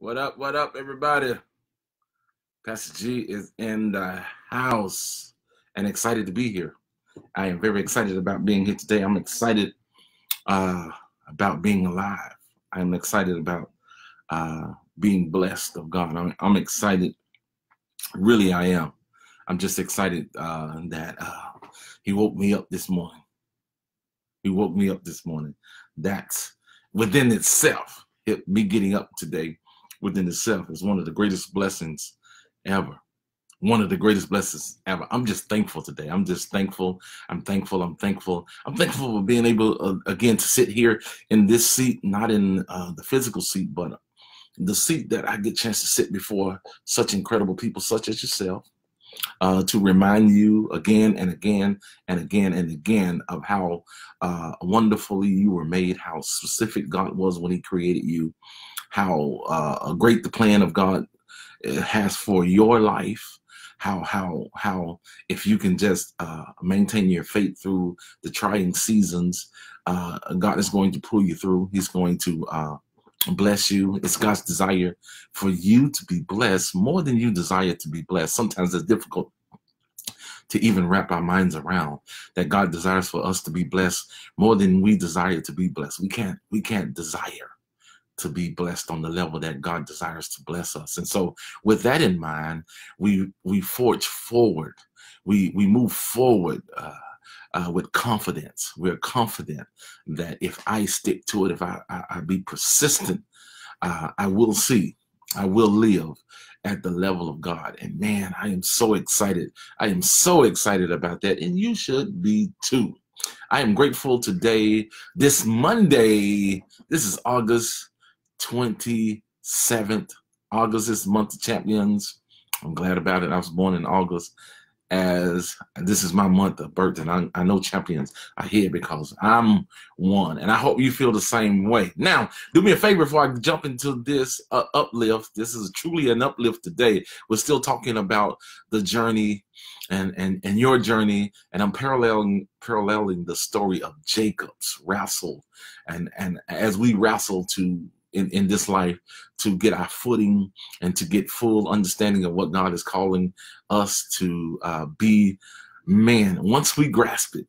What up? What up, everybody? Pastor G is in the house and excited to be here. I am very excited about being here today. I'm excited uh, about being alive. I'm excited about uh, being blessed of God. I'm, I'm, excited. Really, I am. I'm just excited uh, that uh, He woke me up this morning. He woke me up this morning. That's within itself. It, me getting up today within itself is one of the greatest blessings ever. One of the greatest blessings ever. I'm just thankful today. I'm just thankful. I'm thankful. I'm thankful. I'm thankful for being able uh, again to sit here in this seat, not in uh, the physical seat, but the seat that I get a chance to sit before such incredible people such as yourself. Uh, to remind you again and again and again and again of how uh, wonderfully you were made, how specific God was when He created you, how uh, great the plan of God uh, has for your life how how how if you can just uh, maintain your faith through the trying seasons uh, god is going to pull you through. He's going to uh, bless you. It's god's desire for you to be blessed more than you desire to be blessed. Sometimes it's difficult to even wrap our minds around that god desires for us to be blessed more than we desire to be blessed. We can't we can't desire to be blessed on the level that God desires to bless us. And so with that in mind, we we forge forward. We we move forward uh, uh, with confidence. We're confident that if I stick to it, if I, I, I be persistent, uh, I will see, I will live at the level of God. And man, I am so excited. I am so excited about that. And you should be too. I am grateful today, this Monday. This is August 27th. August is month of champions. I'm glad about it. I was born in August as this is my month of birth, and I, I, know champions are here because I'm one, and I hope you feel the same way. Now, do me a favor before I jump into this uh, uplift. This is truly an uplift today. We're still talking about the journey and and and your journey, and I'm paralleling paralleling the story of Jacob's wrestle, and and as we wrestle to in, in this life to get our footing and to get full understanding of what God is calling us to uh, be. Man, once we grasp it,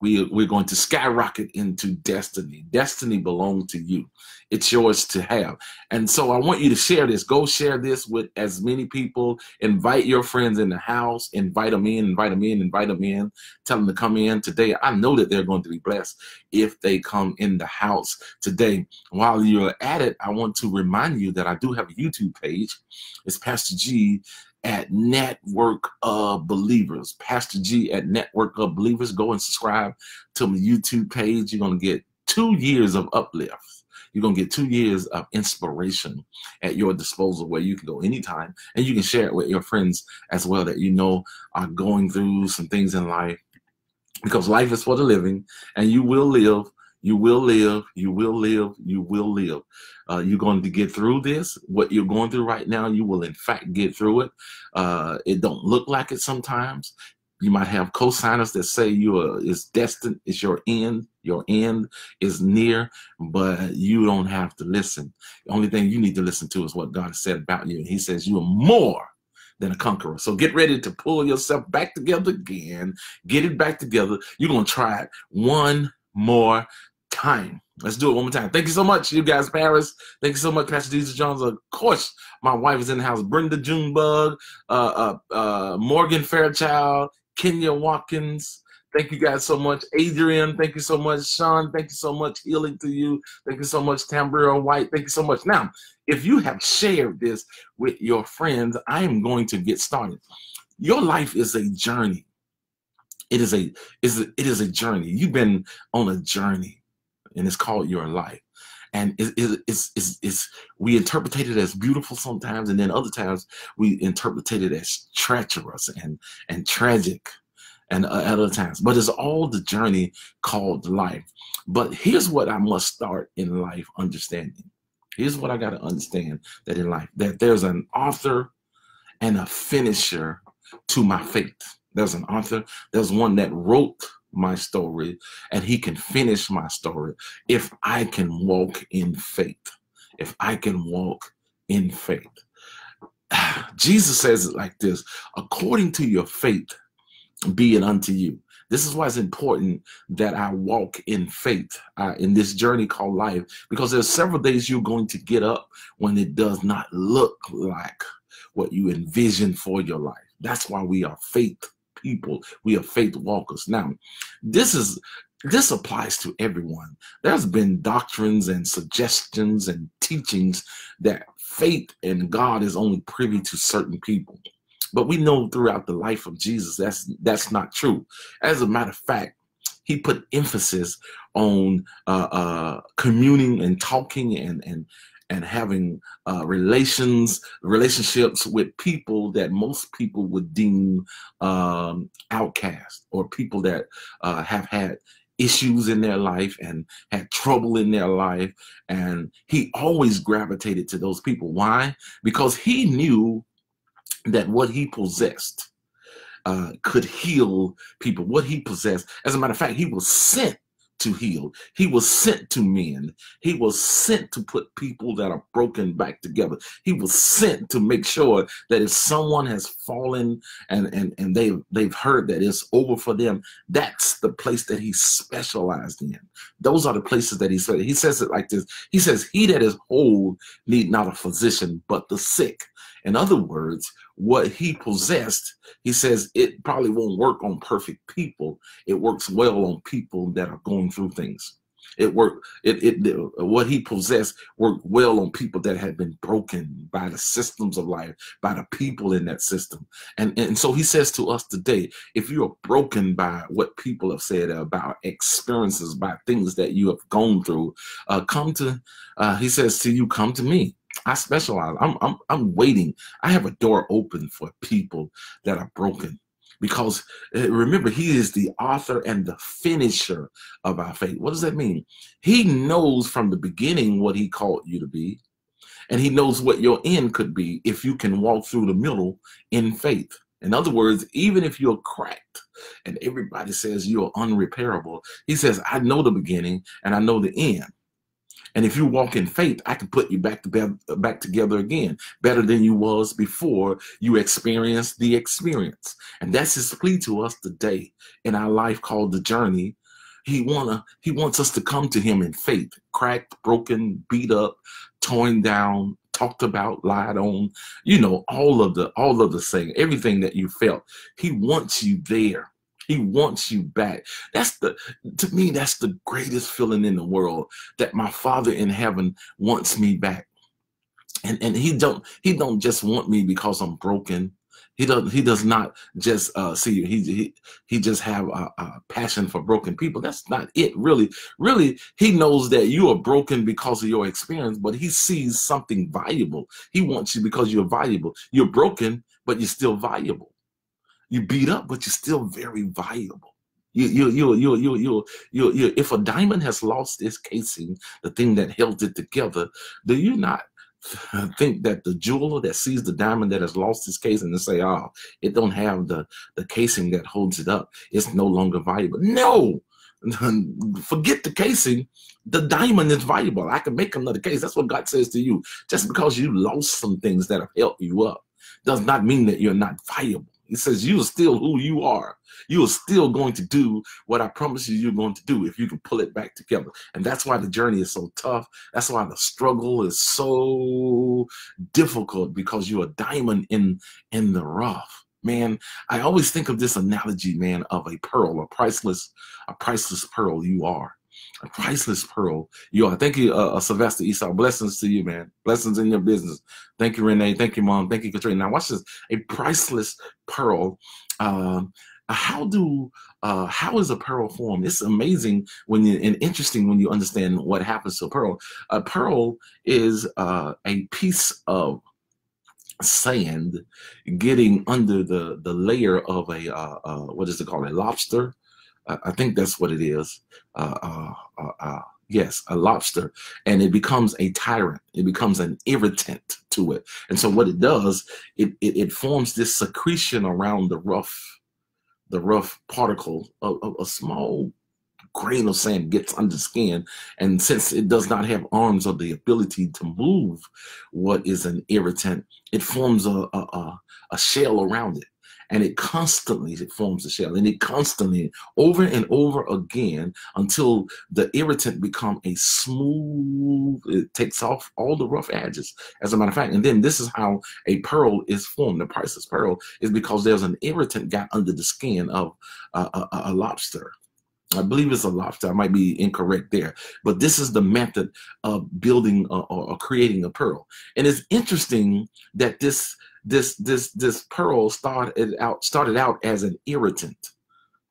we, we're going to skyrocket into destiny. Destiny belongs to you. It's yours to have. And so I want you to share this. Go share this with as many people. Invite your friends in the house. Invite them in, invite them in, invite them in. Tell them to come in today. I know that they're going to be blessed if they come in the house today. While you're at it, I want to remind you that I do have a YouTube page. It's Pastor G at Network of Believers. Pastor G at Network of Believers. Go and subscribe to my YouTube page. You're going to get two years of uplift. You're going to get two years of inspiration at your disposal where you can go anytime and you can share it with your friends as well that you know are going through some things in life because life is for the living and you will live you will live. You will live. You will live. Uh, you're going to get through this. What you're going through right now, you will in fact get through it. Uh, it don't look like it sometimes. You might have co-signers that say you are is destined, it's your end, your end is near, but you don't have to listen. The only thing you need to listen to is what God has said about you. And He says you are more than a conqueror. So get ready to pull yourself back together again. Get it back together. You're gonna try it one more time. Let's do it one more time. Thank you so much, you guys, Paris. Thank you so much, Pastor Jesus Jones. Of course, my wife is in the house. Brenda Junebug, uh, uh, uh, Morgan Fairchild, Kenya Watkins. Thank you guys so much. Adrian, thank you so much. Sean, thank you so much. Healing to you. Thank you so much. Tambria White, thank you so much. Now, if you have shared this with your friends, I am going to get started. Your life is a journey. It is a is it is a journey. You've been on a journey and it's called your life. And it's, it's, it's, we interpret it as beautiful sometimes, and then other times we interpret it as treacherous and, and tragic and uh, other times. But it's all the journey called life. But here's what I must start in life understanding. Here's what I got to understand that in life, that there's an author and a finisher to my faith. There's an author, there's one that wrote my story and he can finish my story if I can walk in faith. If I can walk in faith. Jesus says it like this according to your faith, be it unto you. This is why it's important that I walk in faith uh, in this journey called life, because there's several days you're going to get up when it does not look like what you envision for your life. That's why we are faith people. We are faith walkers. Now, this is this applies to everyone. There's been doctrines and suggestions and teachings that faith and God is only privy to certain people. But we know throughout the life of Jesus that's that's not true. As a matter of fact, he put emphasis on uh, uh, communing and talking and and and having uh, relations relationships with people that most people would deem um, outcast or people that uh, have had issues in their life and had trouble in their life. And he always gravitated to those people. Why? Because he knew that what he possessed uh, could heal people. What he possessed as a matter of fact he was sent to heal. He was sent to men. He was sent to put people that are broken back together. He was sent to make sure that if someone has fallen and and and they've they've heard that it's over for them, that's the place that he specialized in. Those are the places that he said. He says it like this. He says, "He that is whole need not a physician, but the sick." In other words, what he possessed, he says it probably won't work on perfect people. It works well on people that are going through things. It worked. It, it what he possessed worked well on people that had been broken by the systems of life, by the people in that system. And and so he says to us today, if you are broken by what people have said about experiences, by things that you have gone through, uh, come to. Uh, he says to you, come to me. I specialize. I'm, I'm, I'm waiting. I have a door open for people that are broken because eh, remember, he is the author and the finisher of our faith. What does that mean? He knows from the beginning what he called you to be, and he knows what your end could be if you can walk through the middle in faith. In other words, even if you're cracked and everybody says you're unrepairable, he says, I know the beginning and I know the end. And if you walk in faith, I can put you back to be- back together again, better than you was before you experienced the experience. And that's his plea to us today in our life called the journey. He wanna he wants us to come to him in faith, cracked, broken, beat up, torn down, talked about, lied on, you know, all of the all of the saying, everything that you felt. He wants you there. He wants you back. That's the to me, that's the greatest feeling in the world that my father in heaven wants me back. And and he don't he don't just want me because I'm broken. He does he does not just uh, see he he he just have a, a, passion for broken people. That's not it really. Really, he knows that you are broken because of your experience, but he sees something valuable. He wants you because you're valuable. You're broken, but you're still valuable. You beat up, but you're still very valuable. You, you, you, you, you, you, you, you, if a diamond has lost its casing, the thing that held it together, do you not think that the jeweler that sees the diamond that has lost its casing and say, oh, it don't have the, the casing that holds it up, it's no longer valuable. No, forget the casing. The diamond is valuable. I can make another case. That's what God says to you. Just because you lost some things that have helped you up does not mean that you're not valuable. He says, You are still who you are. You are still going to do what I promise you you're going to do if you can pull it back together. And that's why the journey is so tough. That's why the struggle is so difficult because you're a diamond in in the rough. Man, I always think of this analogy, man, of a pearl, a priceless, a priceless pearl you are a priceless pearl. You are. Thank you, uh, uh, Sylvester Esau. Blessings to you, man. Blessings in your business. Thank you, Renee. Thank you, Mom. Thank you, Katrina. Now, watch this. A priceless pearl. Um, how do uh, how is a pearl formed? It's amazing when you and interesting when you understand what happens to a pearl. A pearl is uh, a piece of sand getting under the the layer of a uh, uh, what is it called a lobster I think that's what it is. Uh, uh, uh, uh, yes, a lobster, and it becomes a tyrant. It becomes an irritant to it, and so what it does, it it, it forms this secretion around the rough, the rough particle, a, a, a small grain of sand gets under skin. And since it does not have arms or the ability to move what is an irritant, it forms a, a, a shell around it and it constantly forms a shell and it constantly over and over again until the irritant become a smooth it takes off all the rough edges as a matter of fact and then this is how a pearl is formed the priceless pearl is because there's an irritant got under the skin of a, a, a lobster I believe it's a lobster. I might be incorrect there, but this is the method of building uh, or, or creating a pearl. And it's interesting that this this this this pearl started out started out as an irritant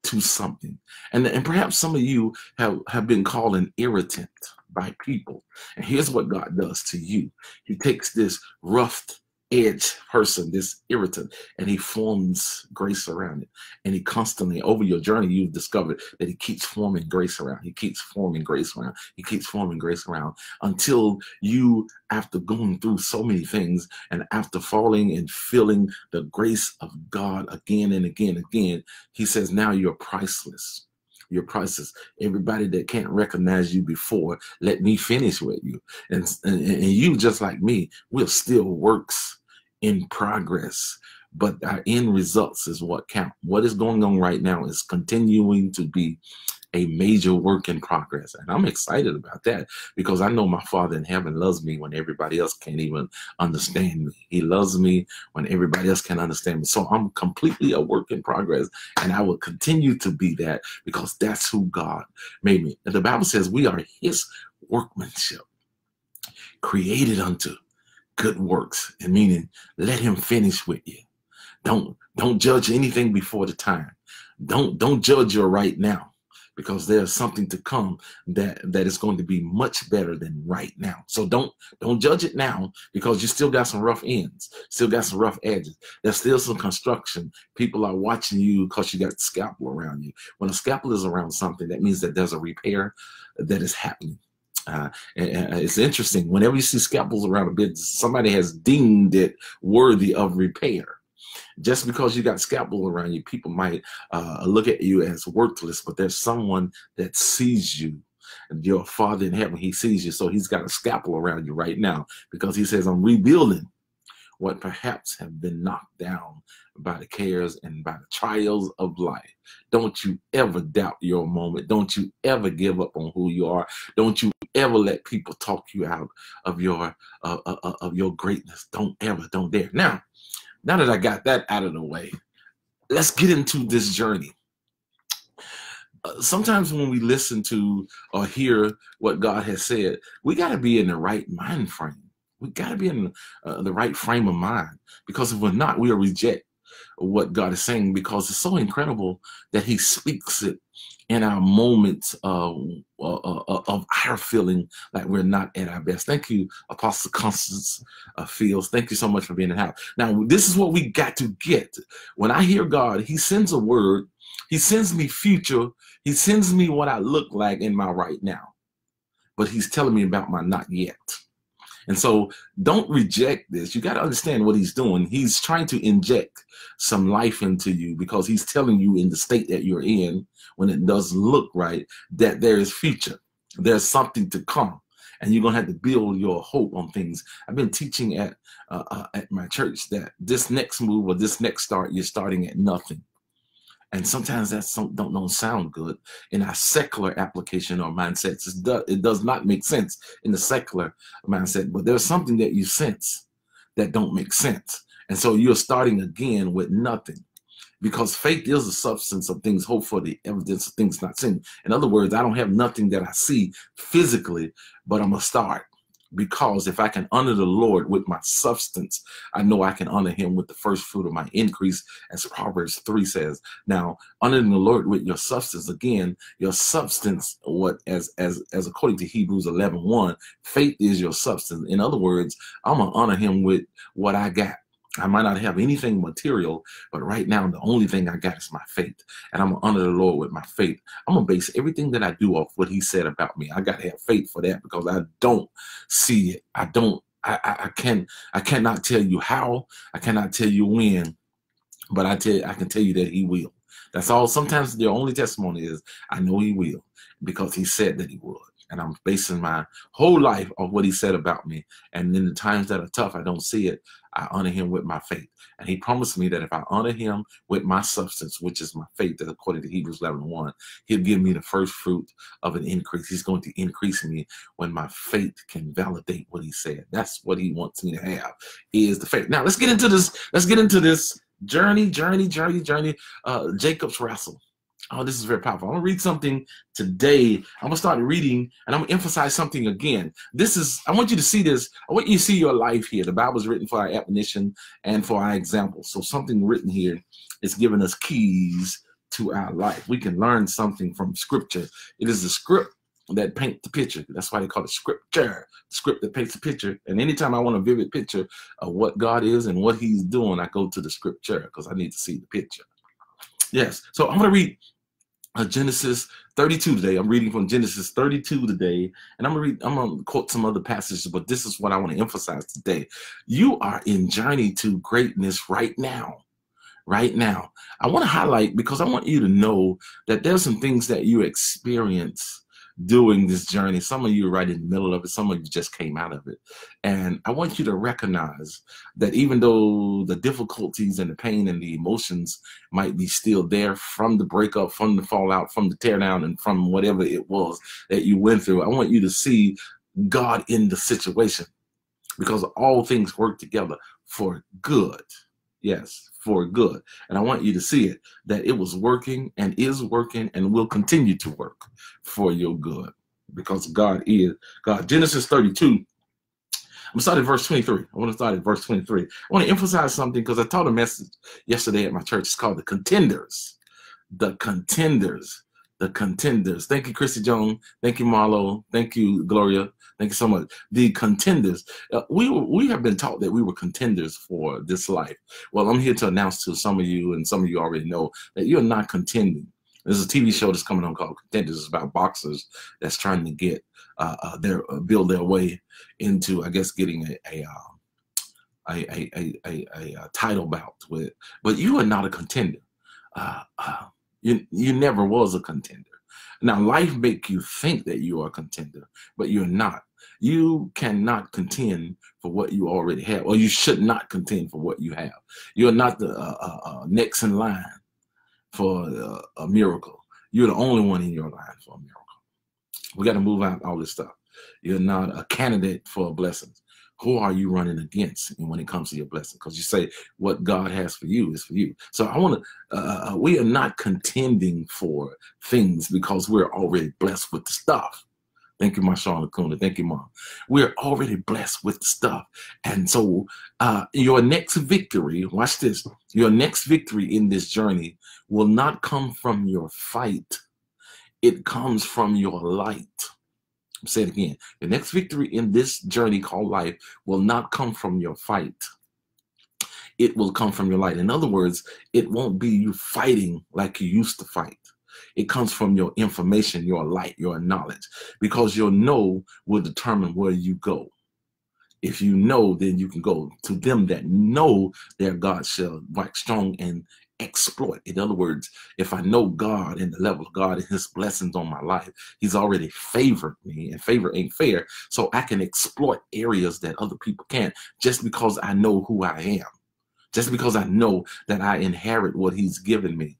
to something. And and perhaps some of you have have been called an irritant by people. And here's what god does to you. He takes this rough edge person, this irritant, and he forms grace around it. And he constantly, over your journey, you've discovered that he keeps forming grace around. He keeps forming grace around. He keeps forming grace around until you, after going through so many things and after falling and feeling the grace of God again and again and again, he says, now you're priceless your priceless. Everybody that can't recognize you before, let me finish with you. And, and, and you, just like me, we're still works in progress but our end results is what count what is going on right now is continuing to be a major work in progress and i'm excited about that because i know my father in heaven loves me when everybody else can't even understand me. He loves me when everybody else can't understand me. So i'm completely a work in progress and i will continue to be that because that's who god made me. And the bible says we are his workmanship created unto good works and meaning let him finish with you. Don't don't judge anything before the time. Don't don't judge your right now because there's something to come that that is going to be much better than right now. So don't don't judge it now because you still got some rough ends still got some rough edges. There's still some construction. People are watching you because you got the scalpel around you. When a scalpel is around something that means that there's a repair that is happening. Uh, it's interesting. Whenever you see scalpels around a bit, somebody has deemed it worthy of repair. Just because you got scalpel around you, people might uh, look at you as worthless, but there's someone that sees you. Your Father in heaven, He sees you, so He's got a scalpel around you right now because He says, "I'm rebuilding." what perhaps have been knocked down by the cares and by the trials of life. Don't you ever doubt your moment. Don't you ever give up on who you are. Don't you ever let people talk you out of your uh, uh, uh, of your greatness. Don't ever, don't dare. Now, now that I got that out of the way, let's get into this journey. Uh, sometimes when we listen to or hear what God has said, we got to be in the right mind frame we got to be in uh, the right frame of mind because if we're not, we'll reject what God is saying because it's so incredible that He speaks it in our moments of, uh, of our feeling like we're not at our best. Thank you, Apostle Constance uh, Fields. Thank you so much for being in the house. Now, this is what we got to get. When I hear God, He sends a word, He sends me future, He sends me what I look like in my right now. But He's telling me about my not yet. And so don't reject this. You got to understand what he's doing. He's trying to inject some life into you because he's telling you in the state that you're in when it doesn't look right that there is future. There's something to come. And you're gonna have to build your hope on things. I've been teaching at uh, uh, at my church that this next move or this next start, you're starting at nothing. And sometimes that don't, don't sound good in our secular application or mindsets. it does not make sense in the secular mindset, but there's something that you sense that don't make sense. And so you're starting again with nothing because faith is the substance of things hoped for, the evidence of things not seen. In other words, I don't have nothing that I see physically, but I'm a start because if I can honor the Lord with my substance, I know I can honor him with the first fruit of my increase, as Proverbs 3 says. Now, honoring the Lord with your substance, again, your substance, what as as as according to Hebrews 11, 1, faith is your substance. In other words, I'm gonna honor him with what I got. I might not have anything material, but right now the only thing I got is my faith. And I'm honor the Lord with my faith. I'm gonna base everything that I do off what he said about me. I gotta have faith for that because I don't see it. I don't I, I, I can I cannot tell you how, I cannot tell you when, but I tell I can tell you that he will. That's all. Sometimes the only testimony is, I know he will because he said that he would. And I'm basing my whole life on what he said about me. And in the times that are tough, I don't see it. I honor him with my faith. And he promised me that if I honor him with my substance, which is my faith, that according to Hebrews 11 1, he'll give me the first fruit of an increase. He's going to increase me when my faith can validate what he said. That's what he wants me to have is the faith. Now let's get into this. Let's get into this journey, journey, journey, journey. Uh, Jacob's wrestle. Oh, this is very powerful. I'm gonna read something today. I'm gonna start reading and I'm gonna emphasize something again. This is, I want you to see this. I want you to see your life here. The Bible is written for our admonition and for our example. So something written here is giving us keys to our life. We can learn something from scripture. It is the script that paint the picture. That's why they call it scripture, the script that paints the picture. And anytime I want a vivid picture of what God is and what he's doing, I go to the scripture because I need to see the picture. Yes. So I'm going to read Uh, Genesis 32 today. I'm reading from Genesis 32 today, and I'm gonna read. I'm gonna quote some other passages, but this is what I want to emphasize today. You are in journey to greatness right now. Right now, I want to highlight because I want you to know that there's some things that you experience doing this journey. Some of you are right in the middle of it, some of you just came out of it. And I want you to recognize that even though the difficulties and the pain and the emotions might be still there from the breakup, from the fallout, from the teardown, and from whatever it was that you went through, I want you to see God in the situation because all things work together for good. Yes, for good. And I want you to see it that it was working and is working and will continue to work for your good because God is God. Genesis 32. I'm gonna start at verse 23. I want to start at verse 23. I want to emphasize something because I taught a message yesterday at my church. It's called the contenders. The contenders. The contenders. Thank you, Christy Jones. Thank you, Marlo. Thank you, Gloria. Thank you so much. The contenders. Uh, we we have been taught that we were contenders for this life. Well, I'm here to announce to some of you, and some of you already know that you're not contending. There's a TV show that's coming on called Contenders. It's about boxers that's trying to get uh, uh, their uh, build their way into, I guess, getting a a, um, a, a, a, a, a title bout with. But you are not a contender. Uh, uh, you you never was a contender. Now, life make you think that you are a contender, but you're not. You cannot contend for what you already have, or you should not contend for what you have. You're not the uh, uh, uh next in line for uh, a miracle. You're the only one in your line for a miracle. We got to move out all this stuff. You're not a candidate for blessings. Who are you running against when it comes to your blessing? Because you say what God has for you is for you. So I want to. Uh, uh, uh, we are not contending for things because we're already blessed with the stuff. Thank you, Marshawn Lacuna. Thank you, Mom. We're already blessed with the stuff. And so uh, your next victory, watch this, your next victory in this journey will not come from your fight. It comes from your light. Say it again. The next victory in this journey called life will not come from your fight. It will come from your light. In other words, it won't be you fighting like you used to fight. It comes from your information, your light, your knowledge, because your know will determine where you go. If you know, then you can go to them that know their God shall wax strong and exploit. In other words, if I know God and the level of God and his blessings on my life, he's already favored me and favor ain't fair. So I can exploit areas that other people can't just because I know who I am. Just because I know that I inherit what he's given me.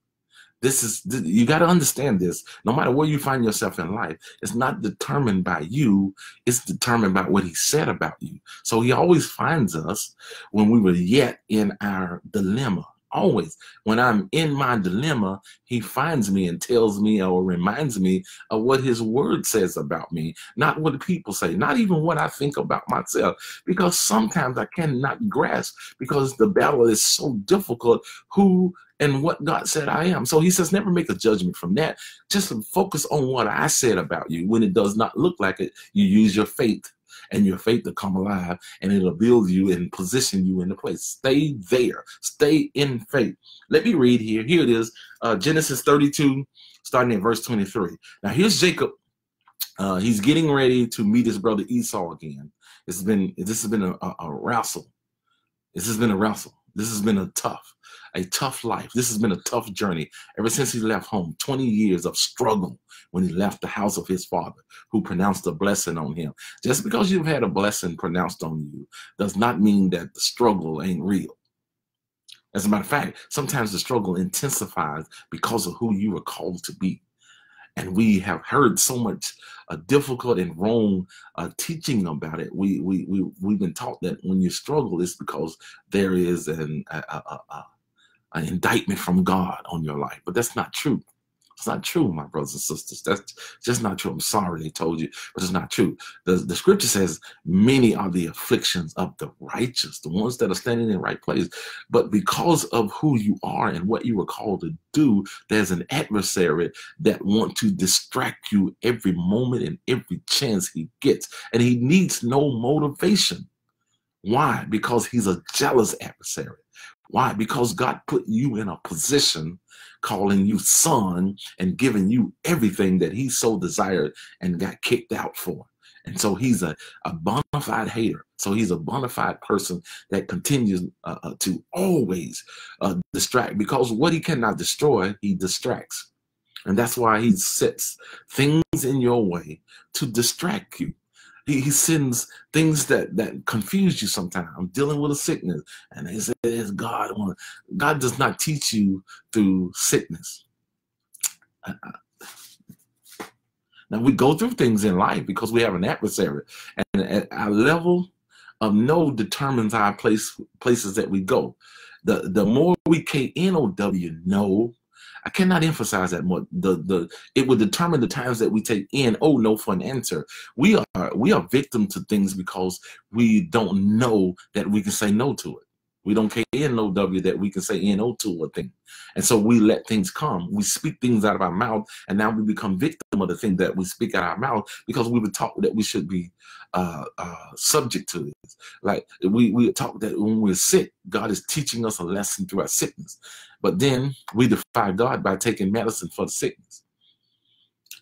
This is, you got to understand this. No matter where you find yourself in life, it's not determined by you, it's determined by what he said about you. So he always finds us when we were yet in our dilemma. Always, when I'm in my dilemma, he finds me and tells me or reminds me of what his word says about me, not what people say, not even what I think about myself. Because sometimes I cannot grasp because the battle is so difficult. Who and what God said I am. So he says, never make a judgment from that. Just focus on what I said about you. When it does not look like it, you use your faith and your faith to come alive and it'll build you and position you in the place. Stay there. Stay in faith. Let me read here. Here it is. Uh, Genesis 32, starting at verse 23. Now here's Jacob. Uh, he's getting ready to meet his brother Esau again. It's been this has been a, a, a wrestle. This has been a wrestle. This has been a tough. a tough life. This has been a tough journey ever since he left home. 20 years of struggle when he left the house of his father, who pronounced a blessing on him. Just because you've had a blessing pronounced on you does not mean that the struggle ain't real. As a matter of fact, sometimes the struggle intensifies because of who you are called to be. And we have heard so much uh, difficult and wrong uh, teaching about it. We, we, we, we've been taught that when you struggle, it's because there is an, a, a, a, an indictment from God on your life. But that's not true. It's not true, my brothers and sisters. That's just not true. I'm sorry they told you, but it's not true. The, the scripture says, Many are the afflictions of the righteous, the ones that are standing in the right place. But because of who you are and what you were called to do, there's an adversary that want to distract you every moment and every chance he gets. And he needs no motivation. Why? Because he's a jealous adversary. Why? Because God put you in a position calling you son and giving you everything that he so desired and got kicked out for. And so he's a, a bona fide hater. So he's a bona fide person that continues uh, uh, to always uh, distract because what he cannot destroy, he distracts. And that's why he sets things in your way to distract you. He, he sends things that that confuse you sometimes. I'm dealing with a sickness, and they say it's God. God does not teach you through sickness. Uh, uh. Now we go through things in life because we have an adversary, and at our level of know determines our place places that we go. The the more we K N O W know, I cannot emphasize that more. The the it would determine the times that we take in. Oh no, for an answer. We are we are victim to things because we don't know that we can say no to it. We don't care no W that we can say no to a thing. And so we let things come. We speak things out of our mouth, and now we become victim of the thing that we speak out of our mouth because we were taught that we should be uh, uh, subject to this. Like we we talk that when we're sick, God is teaching us a lesson through our sickness. But then we defy God by taking medicine for the sickness.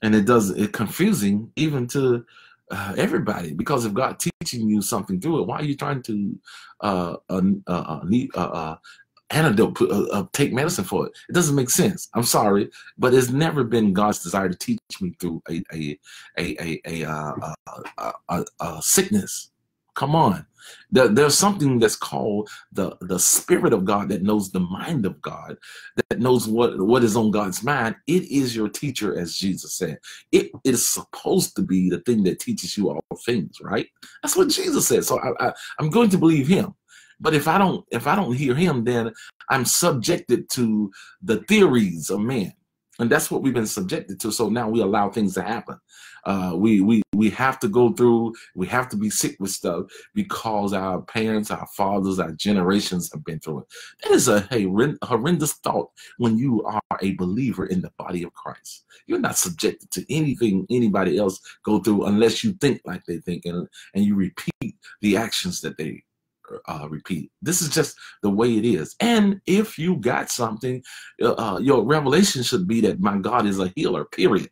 And it does it confusing even to uh, everybody because if God teaching you something through it, why are you trying to uh, uh, uh, uh, uh, antidote, take medicine for it? It doesn't make sense. I'm sorry, but it's never been God's desire to teach me through a a, a, a, a, a, a sickness. Come on. there's something that's called the, the Spirit of God that knows the mind of God, that knows what, what is on God's mind. It is your teacher, as Jesus said. It is supposed to be the thing that teaches you all things, right? That's what Jesus said. So I, I, I'm going to believe him. But if I don't, if I don't hear him, then I'm subjected to the theories of man and that's what we've been subjected to. So now we allow things to happen. Uh, we we we have to go through we have to be sick with stuff because our parents our fathers our generations have been through it. That is a hey, horrendous thought when you are a believer in the body of christ. You're not subjected to anything anybody else go through unless you think like they think and, and you repeat the actions that they uh, repeat. This is just the way it is. And if you got something, uh, uh, your revelation should be that my God is a healer, period.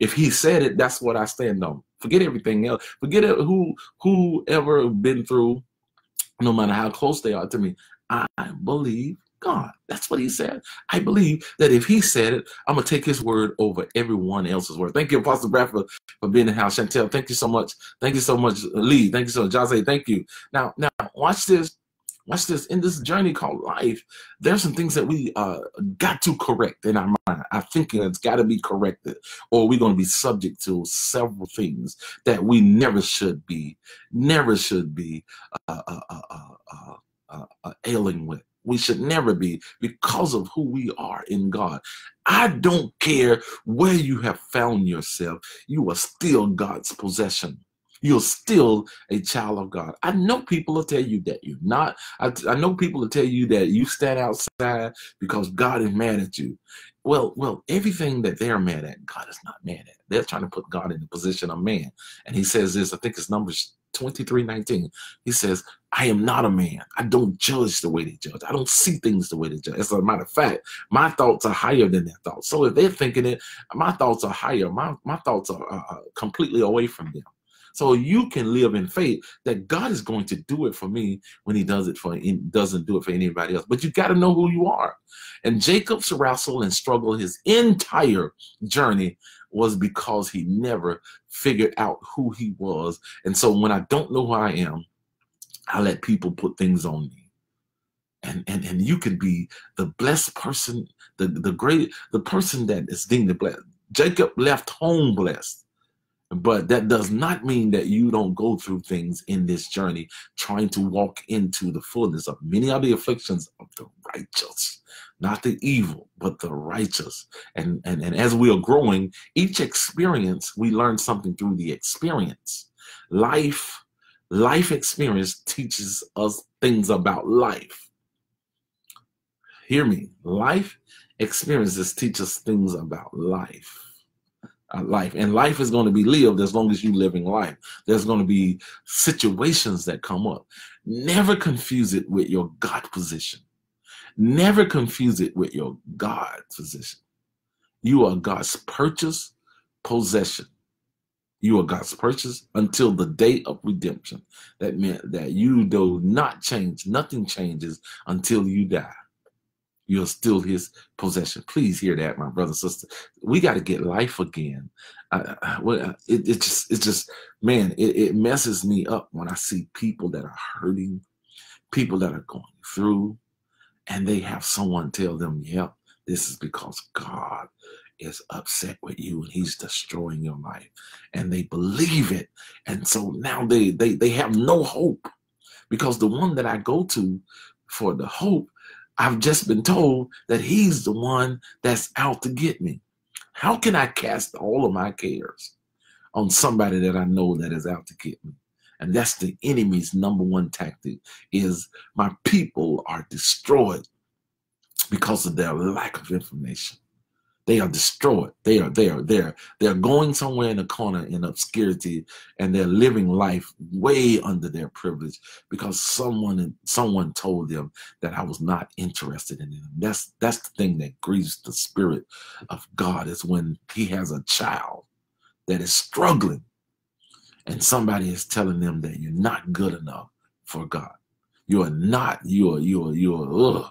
If he said it, that's what I stand on. Forget everything else. Forget who whoever been through, no matter how close they are to me. I believe God. That's what he said. I believe that if he said it, I'm gonna take his word over everyone else's word. Thank you, Apostle Bradford, for being in the house. Chantel, thank you so much. Thank you so much, Lee. Thank you so much. Jose, thank you. Now, now watch this. Watch this. In this journey called life, there's some things that we uh, got to correct in our mind. Our thinking has got to be corrected, or we're going to be subject to several things that we never should be, never should be uh, uh, uh, uh, uh ailing with. We should never be because of who we are in God. I don't care where you have found yourself, you are still God's possession. You're still a child of God. I know people will tell you that you're not. I, I know people will tell you that you stand outside because God is mad at you. Well, well, everything that they're mad at, God is not mad at. They're trying to put God in the position of man. And he says this, I think it's Numbers 23 19. He says, I am not a man. I don't judge the way they judge. I don't see things the way they judge. As a matter of fact, my thoughts are higher than their thoughts. So if they're thinking it, my thoughts are higher. My, my thoughts are uh, completely away from them. So you can live in faith that God is going to do it for me when he does it for doesn't do it for anybody else. But you got to know who you are. And Jacob's wrestle and struggle his entire journey was because he never figured out who he was. And so when I don't know who I am, I let people put things on me. And, and, and you can be the blessed person, the, the great, the person that is deemed the blessed. Jacob left home blessed. But that does not mean that you don't go through things in this journey trying to walk into the fullness of many of the afflictions of the righteous, not the evil, but the righteous. And, and, and as we are growing, each experience, we learn something through the experience. Life, life experience teaches us things about life. Hear me. Life experiences teach us things about life Uh, life. And life is going to be lived as long as you're living life. There's going to be situations that come up. Never confuse it with your God position. Never confuse it with your God position. You are God's purchase possession. You are God's purchase until the day of redemption. That meant that you do not change. Nothing changes until you die you're still his possession. Please hear that, my brother, sister. We got to get life again. Uh, it, it just, it just, man, it, it messes me up when I see people that are hurting, people that are going through, and they have someone tell them, "Yep, this is because God is upset with you and He's destroying your life," and they believe it, and so now they they they have no hope because the one that I go to for the hope I've just been told that he's the one that's out to get me. How can I cast all of my cares on somebody that I know that is out to get me? And that's the enemy's number one tactic is my people are destroyed because of their lack of information. They are destroyed. They are there. They're they're going somewhere in a corner in obscurity, and they're living life way under their privilege because someone someone told them that I was not interested in them. That's that's the thing that grieves the spirit of God is when He has a child that is struggling, and somebody is telling them that you're not good enough for God. You are not. You are. You are. You are. Ugh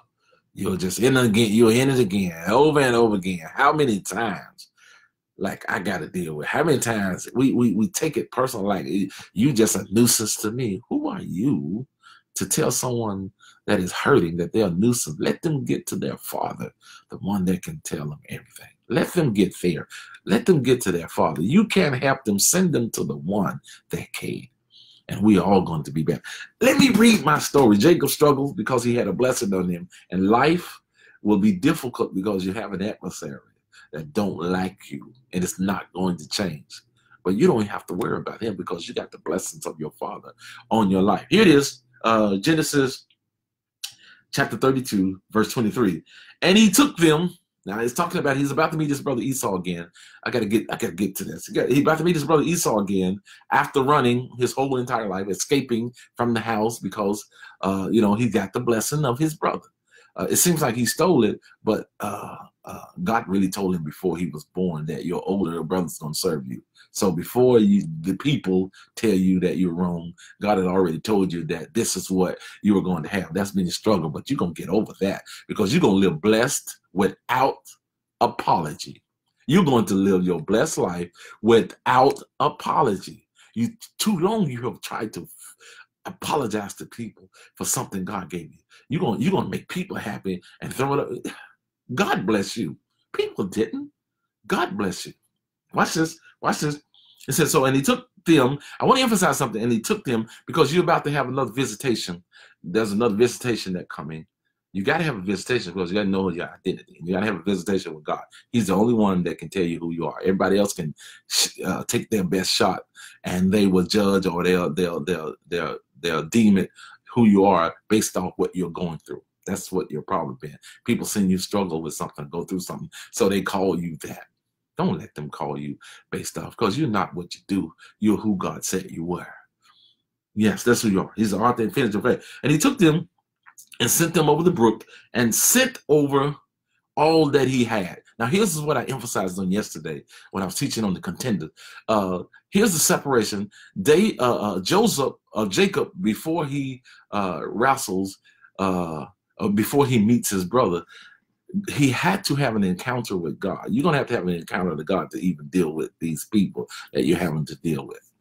You'll just in it again. You'll in it again, over and over again. How many times? Like I got to deal with. How many times we we we take it personal? Like you just a nuisance to me. Who are you to tell someone that is hurting that they're a nuisance? Let them get to their father, the one that can tell them everything. Let them get there. Let them get to their father. You can't help them. Send them to the one that can and we are all going to be better. Let me read my story. Jacob struggled because he had a blessing on him, and life will be difficult because you have an adversary that don't like you, and it's not going to change. But you don't have to worry about him because you got the blessings of your father on your life. Here it is, uh, Genesis chapter 32, verse 23. And he took them now he's talking about he's about to meet his brother Esau again. I gotta get I gotta get to this. He's about to meet his brother Esau again after running his whole entire life, escaping from the house because uh, you know he got the blessing of his brother. Uh, it seems like he stole it, but uh, uh God really told him before he was born that your older brother's gonna serve you. So before you, the people tell you that you're wrong, God had already told you that this is what you were going to have. That's been your struggle, but you're gonna get over that because you're gonna live blessed without apology. You're going to live your blessed life without apology. You too long you have tried to apologize to people for something God gave you. You're going you're going to make people happy and throw it up. God bless you. People didn't. God bless you. Watch this. Watch this. It says so, and he took them. I want to emphasize something. And he took them because you're about to have another visitation. There's another visitation that coming. You got to have a visitation because you got to know your identity. You got to have a visitation with God. He's the only one that can tell you who you are. Everybody else can uh, take their best shot, and they will judge or they'll they'll they'll they'll they'll deem it who you are based off what you're going through. That's what your problem been. People seeing you struggle with something, go through something, so they call you that. Don't let them call you based off because you're not what you do. You're who God said you were. Yes, that's who you are. He's the author and finisher of faith. And he took them and sent them over the brook and sent over all that he had. Now, here's what I emphasized on yesterday when I was teaching on the contender. Uh, here's the separation. They, uh, uh, Joseph, uh, Jacob, before he uh, wrestles, uh, before he meets his brother, he had to have an encounter with God. You're going to have to have an encounter with God to even deal with these people that you're having to deal with.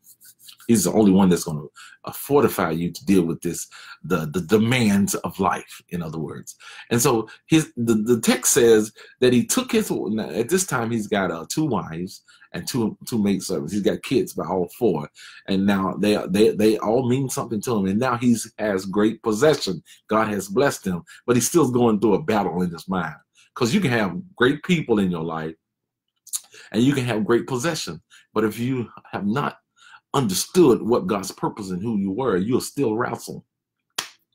He's the only one that's going to uh, fortify you to deal with this, the, the demands of life, in other words. And so his the, the text says that he took his, at this time, he's got uh, two wives and two two maidservants. He's got kids by all four, and now they they they all mean something to him. And now he's has great possession. God has blessed him, but he's still going through a battle in his mind because you can have great people in your life, and you can have great possession, but if you have not understood what God's purpose and who you were, you'll still wrestle.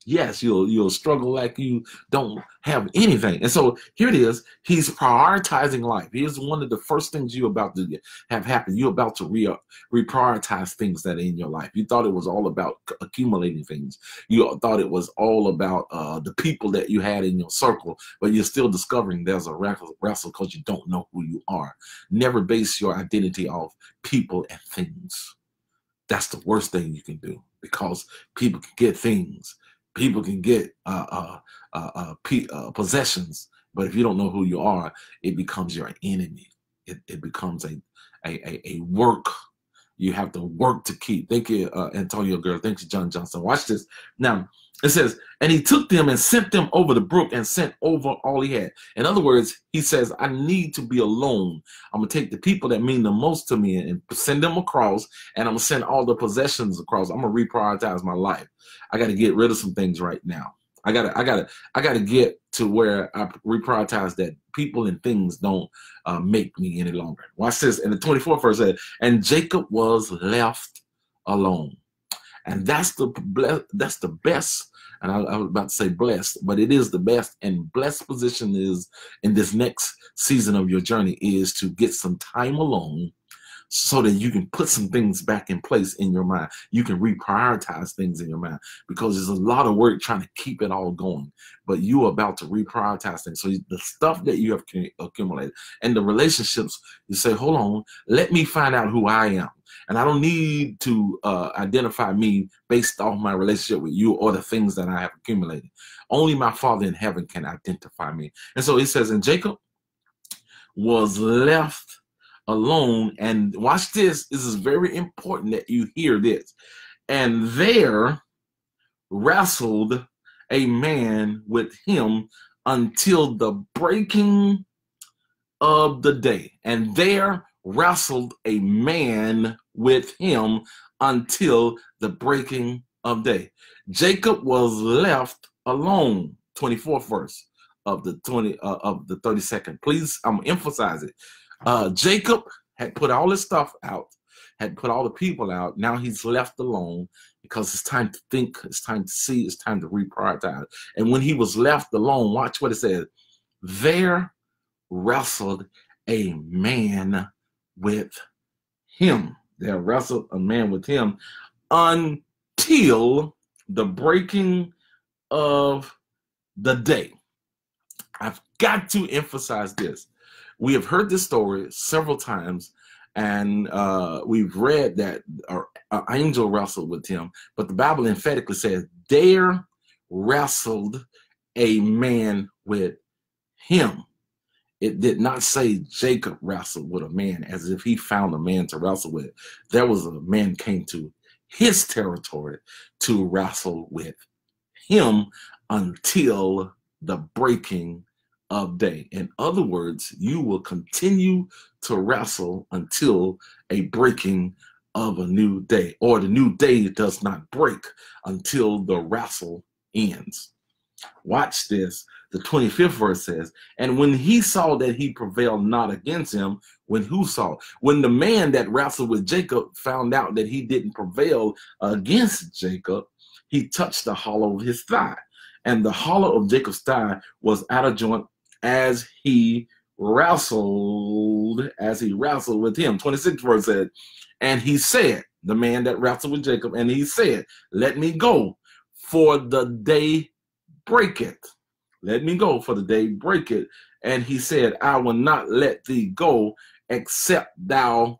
Yes, you'll you'll struggle like you don't have anything. And so here it is. He's prioritizing life. Here's one of the first things you're about to have happen. You're about to re reprioritize things that are in your life. You thought it was all about accumulating things. You thought it was all about uh, the people that you had in your circle, but you're still discovering there's a wrestle because you don't know who you are. Never base your identity off people and things. That's the worst thing you can do because people can get things, people can get uh, uh, uh, uh, uh possessions, but if you don't know who you are, it becomes your enemy. It, it becomes a, a, a, work you have to work to keep. Thank you, uh, Antonio Girl. Thank you, John Johnson. Watch this. Now, it says, and he took them and sent them over the brook and sent over all he had. In other words, he says, I need to be alone. I'm going to take the people that mean the most to me and send them across, and I'm going to send all the possessions across. I'm going to reprioritize my life. I got to get rid of some things right now. I got to, I got to, I got to get to where I reprioritize that people and things don't uh, make me any longer. Watch this. And the 24th verse said, and Jacob was left alone. And that's the that's the best, and I, I, was about to say blessed, but it is the best and blessed position is in this next season of your journey is to get some time alone so that you can put some things back in place in your mind. You can reprioritize things in your mind because there's a lot of work trying to keep it all going. But you're about to reprioritize things. So the stuff that you have accumulated and the relationships, you say, hold on, let me find out who I am. And I don't need to uh, identify me based off my relationship with you or the things that I have accumulated. Only my Father in heaven can identify me. And so it says, and Jacob was left alone. And watch this. This is very important that you hear this. And there wrestled a man with him until the breaking of the day. And there wrestled a man with him until the breaking of day. Jacob was left alone. 24th verse of the 20 uh, of the 32nd. Please, I'm emphasize it. Uh, Jacob had put all his stuff out, had put all the people out. Now he's left alone because it's time to think, it's time to see, it's time to reprioritize. And when he was left alone, watch what it says. There wrestled a man with him. There wrestled a man with him until the breaking of the day. I've got to emphasize this we have heard this story several times, and uh, we've read that an angel wrestled with him. But the Bible emphatically says, "There wrestled a man with him." It did not say Jacob wrestled with a man as if he found a man to wrestle with. There was a man came to his territory to wrestle with him until the breaking of day. In other words, you will continue to wrestle until a breaking of a new day, or the new day does not break until the wrestle ends. Watch this. The 25th verse says, And when he saw that he prevailed not against him, when who saw? When the man that wrestled with Jacob found out that he didn't prevail against Jacob, he touched the hollow of his thigh. And the hollow of Jacob's thigh was out of joint as he wrestled, as he wrestled with him. 26th verse said, and he said, the man that wrestled with Jacob, and he said, Let me go, for the day breaketh. Let me go, for the day break it. and he said, I will not let thee go except thou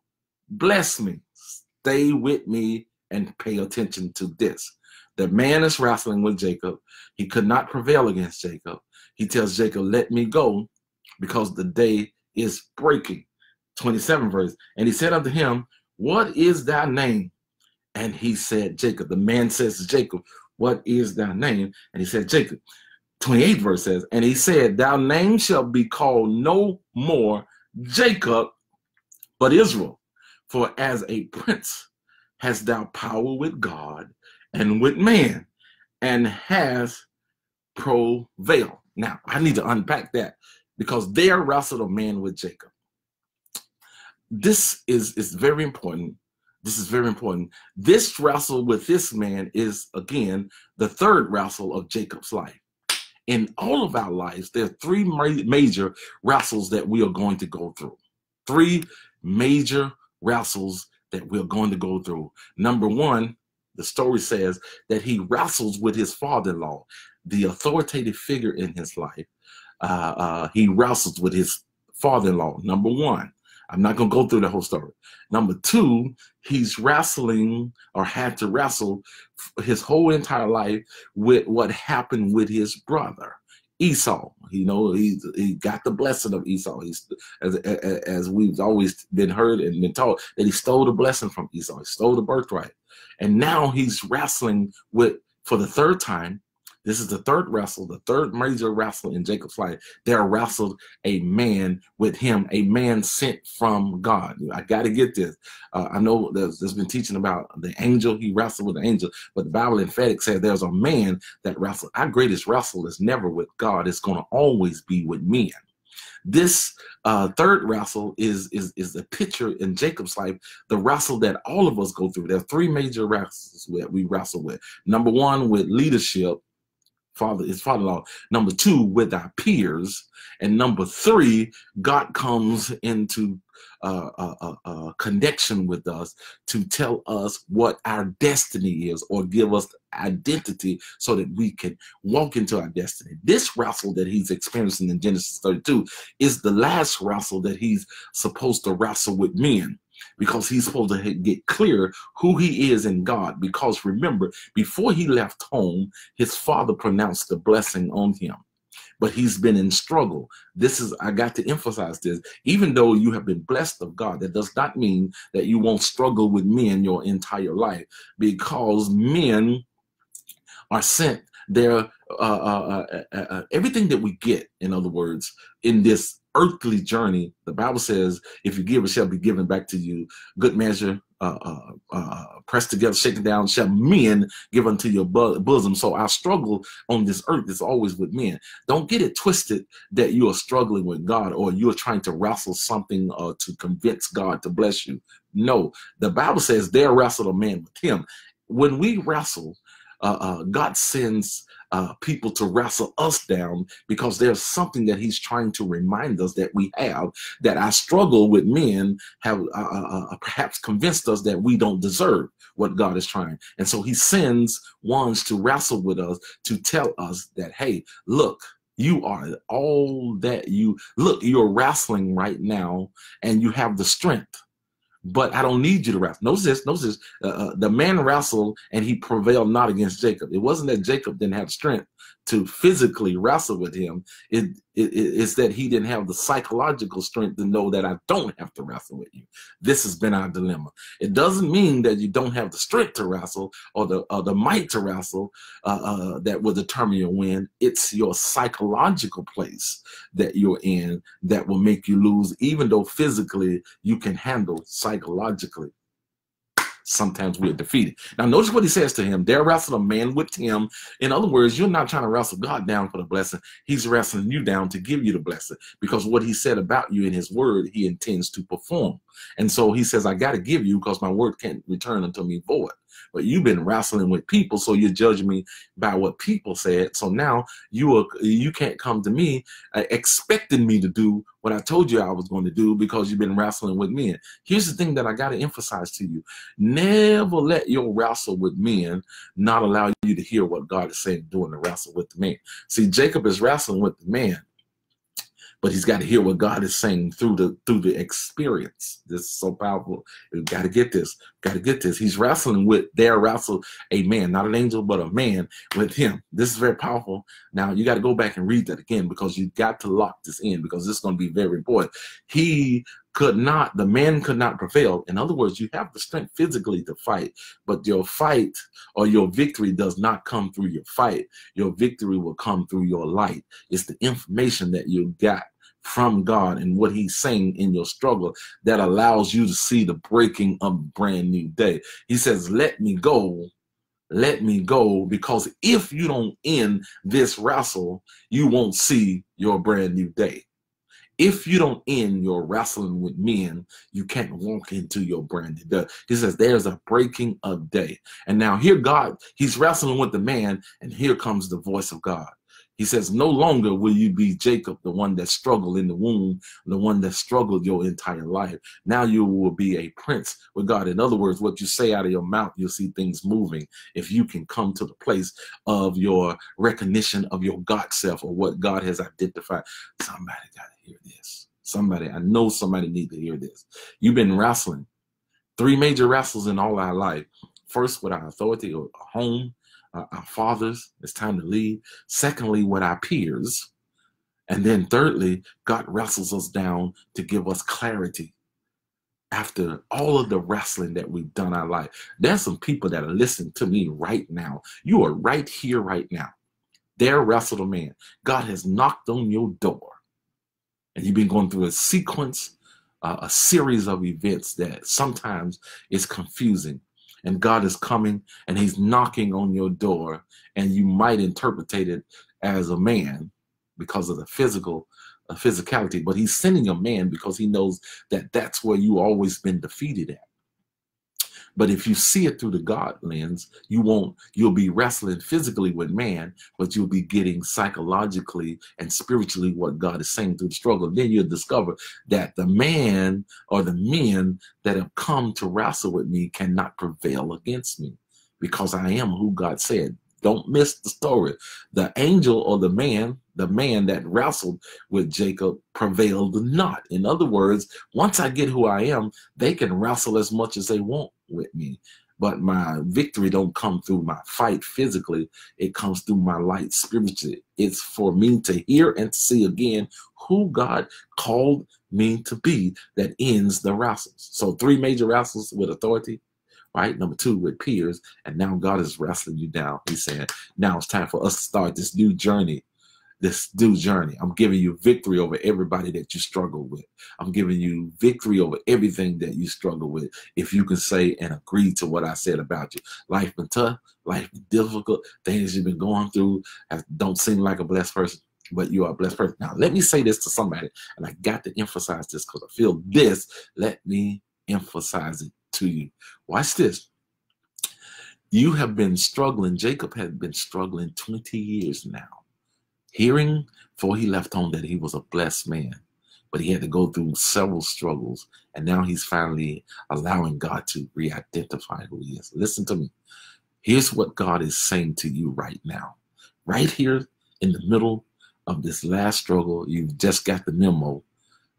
bless me. Stay with me and pay attention to this. The man is wrestling with Jacob. He could not prevail against Jacob. He tells Jacob, Let me go because the day is breaking. 27 verse. And he said unto him, What is thy name? And he said, Jacob. The man says to Jacob, What is thy name? And he said, Jacob. 28 verse says, And he said, Thy name shall be called no more Jacob, but Israel. For as a prince hast thou power with God and with man, and has prevailed. Now, I need to unpack that because there wrestled a man with Jacob. This is, is very important. This is very important. This wrestle with this man is, again, the third wrestle of Jacob's life. In all of our lives, there are three major wrestles that we are going to go through. Three major wrestles that we're going to go through. Number one, the story says that he wrestles with his father in law, the authoritative figure in his life. Uh, uh, he wrestles with his father in law, number one. I'm not going to go through the whole story. Number two, he's wrestling or had to wrestle his whole entire life with what happened with his brother. Esau, you know, he he got the blessing of Esau. He's as as we've always been heard and been taught that he stole the blessing from Esau. He stole the birthright, and now he's wrestling with for the third time this is the third wrestle, the third major wrestle in Jacob's life. There wrestled a man with him, a man sent from God. I got to get this. Uh, I know there's, there's been teaching about the angel. He wrestled with the angel, but the Bible emphatic says there's a man that wrestled. Our greatest wrestle is never with God. It's going to always be with men. This uh, third wrestle is is is the picture in Jacob's life, the wrestle that all of us go through. There are three major wrestles that we wrestle with. Number one, with leadership father, his father-in-law. Number two, with our peers, and number three, God comes into uh, a, a, a, connection with us to tell us what our destiny is or give us identity so that we can walk into our destiny. This wrestle that he's experiencing in Genesis 32 is the last wrestle that he's supposed to wrestle with men because he's supposed to get clear who he is in God. Because remember, before he left home, his father pronounced the blessing on him. But he's been in struggle. This is, I got to emphasize this. Even though you have been blessed of God, that does not mean that you won't struggle with men your entire life because men are sent there. Uh, uh, uh, uh, uh everything that we get, in other words, in this earthly journey, the Bible says, if you give, it shall be given back to you. Good measure, uh, uh, uh, pressed together, shaken down, shall men give unto your bosom. So our struggle on this earth is always with men. Don't get it twisted that you are struggling with God or you're trying to wrestle something uh, to convince God to bless you. No, the Bible says there wrestled a man with him. When we wrestle, uh, uh, God sends uh, people to wrestle us down because there's something that he's trying to remind us that we have that our struggle with men have uh, uh, uh, perhaps convinced us that we don't deserve what God is trying. And so he sends ones to wrestle with us to tell us that, hey, look, you are all that you look, you're wrestling right now and you have the strength but I don't need you to wrestle. Notice this, notice this. Uh, uh, the man wrestled and he prevailed not against Jacob. It wasn't that Jacob didn't have strength to physically wrestle with him. It, it, it's that he didn't have the psychological strength to know that I don't have to wrestle with you. This has been our dilemma. It doesn't mean that you don't have the strength to wrestle or the or the might to wrestle uh, uh, that will determine your win. It's your psychological place that you're in that will make you lose, even though physically you can handle psychologically sometimes we're defeated. Now, notice what he says to him. There wrestled a man with him. In other words, you're not trying to wrestle God down for the blessing. He's wrestling you down to give you the blessing because what he said about you in his word, he intends to perform. And so he says, I got to give you because my word can't return unto me void. But you've been wrestling with people, so you judge me by what people said. So now you are you can't come to me uh, expecting me to do what I told you I was going to do because you've been wrestling with men. Here's the thing that I got to emphasize to you: never let your wrestle with men not allow you to hear what God is saying during the wrestle with the man. See, Jacob is wrestling with the man but he's got to hear what God is saying through the through the experience. This is so powerful. You got to get this. Got to get this. He's wrestling with there wrestle a man, not an angel, but a man with him. This is very powerful. Now you got to go back and read that again because you got to lock this in because this is going to be very important. He could not, the man could not prevail. In other words, you have the strength physically to fight, but your fight or your victory does not come through your fight. Your victory will come through your light. It's the information that you got from God and what He's saying in your struggle that allows you to see the breaking of a brand new day. He says, Let me go. Let me go because if you don't end this wrestle, you won't see your brand new day if you don't end your wrestling with men, you can't walk into your brand. He says there's a breaking of day. And now here God, he's wrestling with the man, and here comes the voice of God. He says, No longer will you be Jacob, the one that struggled in the womb, the one that struggled your entire life. Now you will be a prince with God. In other words, what you say out of your mouth, you'll see things moving. If you can come to the place of your recognition of your God self or what God has identified, somebody got to hear this. Somebody, I know somebody need to hear this. You've been wrestling. Three major wrestles in all our life. First, with our authority or home, uh, our fathers, it's time to leave. Secondly, with our peers. And then thirdly, God wrestles us down to give us clarity after all of the wrestling that we've done our life. There's some people that are listening to me right now. You are right here, right now. They're wrestled a man. God has knocked on your door. And you've been going through a sequence, uh, a series of events that sometimes is confusing and God is coming and he's knocking on your door and you might interpret it as a man because of the physical uh, physicality but he's sending a man because he knows that that's where you always been defeated at but if you see it through the God lens, you won't, you'll be wrestling physically with man, but you'll be getting psychologically and spiritually what God is saying through the struggle. Then you'll discover that the man or the men that have come to wrestle with me cannot prevail against me because I am who God said. Don't miss the story. The angel or the man, the man that wrestled with Jacob, prevailed not. In other words, once I get who I am, they can wrestle as much as they want with me. But my victory don't come through my fight physically. It comes through my light spiritually. It's for me to hear and to see again who god called me to be that ends the wrestles. So three major wrestles with authority right number two with peers and now god is wrestling you down he's saying now it's time for us to start this new journey this new journey. I'm giving you victory over everybody that you struggle with. I'm giving you victory over everything that you struggle with. If you can say and agree to what I said about you, life been tough, life been difficult, things you've been going through don't seem like a blessed person, but you are a blessed person. Now, let me say this to somebody, and I got to emphasize this because I feel this. Let me emphasize it to you. Watch this. You have been struggling. Jacob had been struggling 20 years now hearing before he left home that he was a blessed man, but he had to go through several struggles, and now he's finally allowing God to re identify who he is. Listen to me. Here's what God is saying to you right now. Right here in the middle of this last struggle, you've just got the memo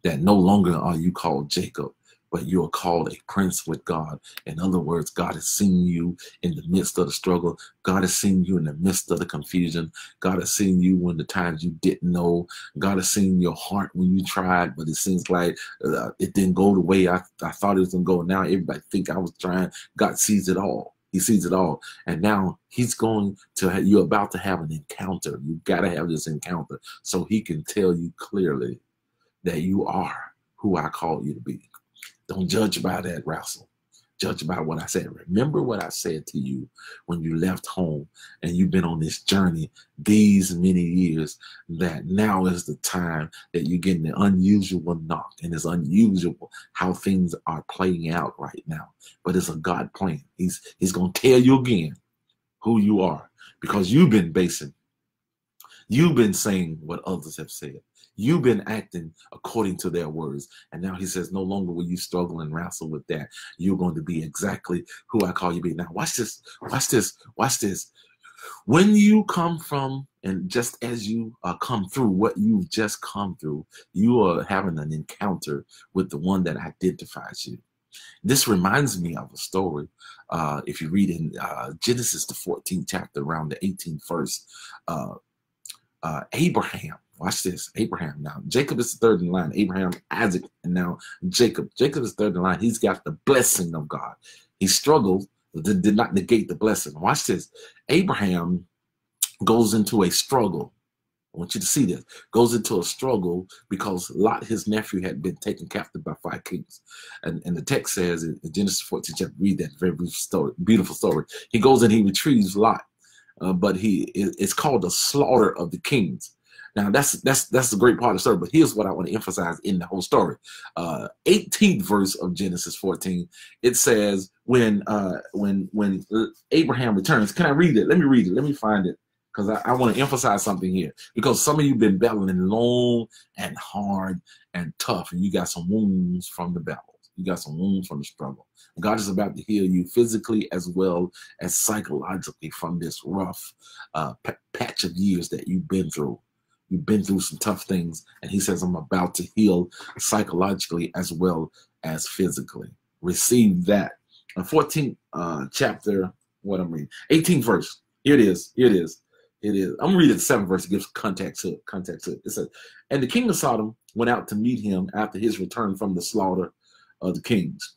that no longer are you called Jacob, but you are called a prince with God. In other words, God has seen you in the midst of the struggle. God has seen you in the midst of the confusion. God has seen you when the times you didn't know. God has seen your heart when you tried, but it seems like uh, it didn't go the way I, I thought it was going to go. Now everybody think I was trying. God sees it all. He sees it all. And now he's going to, you're about to have an encounter. You've got to have this encounter so he can tell you clearly that you are who I called you to be. Don't judge by that, Russell. Judge by what I said. Remember what I said to you when you left home and you've been on this journey these many years. That now is the time that you're getting the unusual knock, and it's unusual how things are playing out right now. But it's a God plan. He's He's gonna tell you again who you are because you've been basing, you've been saying what others have said. You've been acting according to their words. And now he says, no longer will you struggle and wrestle with that. You're going to be exactly who I call you be. Now, watch this, watch this, watch this. When you come from, and just as you uh, come through what you've just come through, you are having an encounter with the one that identifies you. This reminds me of a story. Uh, if you read in uh, Genesis, the 14th chapter, around the 18th verse, uh, uh, Abraham, watch this, Abraham now. Jacob is the third in line, Abraham, Isaac, and now Jacob. Jacob is third in line. He's got the blessing of God. He struggled, but did not negate the blessing. Watch this. Abraham goes into a struggle I want you to see this. Goes into a struggle because Lot, his nephew, had been taken captive by five kings. And, and the text says in Genesis 14 chapter, read that very brief story, beautiful story. He goes and he retrieves Lot, uh, but he it's called the slaughter of the kings. Now that's that's that's the great part of the story. But here's what I want to emphasize in the whole story. Uh, 18th verse of Genesis 14. It says when uh, when when Abraham returns. Can I read it? Let me read it. Let me find it because I, I want to emphasize something here because some of you have been battling long and hard and tough, and you got some wounds from the battles. You got some wounds from the struggle. God is about to heal you physically as well as psychologically from this rough uh, patch of years that you've been through. You've been through some tough things, and He says, I'm about to heal psychologically as well as physically. Receive that. A 14th uh, chapter, what I'm reading, 18th verse. Here it is. Here it is. It is. I'm reading the seventh verse. It gives context to it. Context to it. It says, "And the king of Sodom went out to meet him after his return from the slaughter of the kings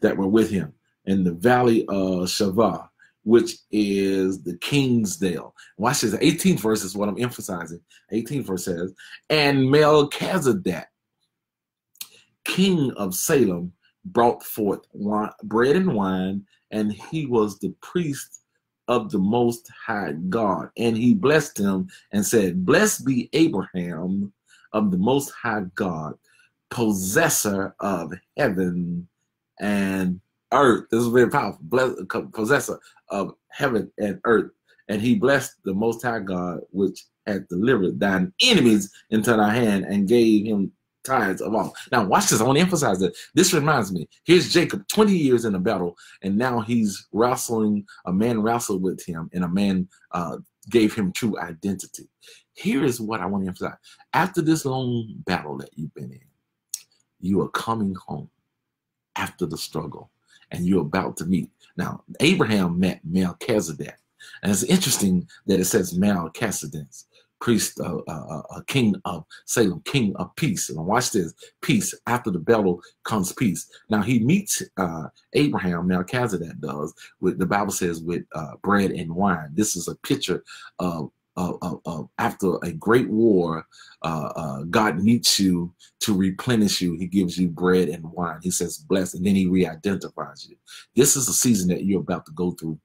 that were with him in the valley of Shaveh, which is the Kingsdale." Watch this. 18th verse is what I'm emphasizing. 18th verse says, "And Melchizedek, king of Salem, brought forth wine, bread and wine, and he was the priest." of the Most High God. And he blessed him and said, Blessed be Abraham of the Most High God, possessor of heaven and earth. This is very powerful. Bless, possessor of heaven and earth. And he blessed the Most High God, which had delivered thine enemies into thy hand and gave him tides of all. Now, watch this. I want to emphasize that. This reminds me. Here's Jacob, 20 years in a battle, and now he's wrestling. A man wrestled with him, and a man uh, gave him true identity. Here is what I want to emphasize. After this long battle that you've been in, you are coming home after the struggle, and you're about to meet. Now, Abraham met Melchizedek. And it's interesting that it says Melchizedek priest, uh, uh, uh, king of Salem, king of peace. And watch this peace. After the battle comes peace. Now he meets uh, Abraham, Melchizedek does, with the Bible says, with uh, bread and wine. This is a picture of after a great war, uh, uh, God meets you to replenish you. He gives you bread and wine. He says, bless, and then he re-identifies you. This is a season that you're about to go through,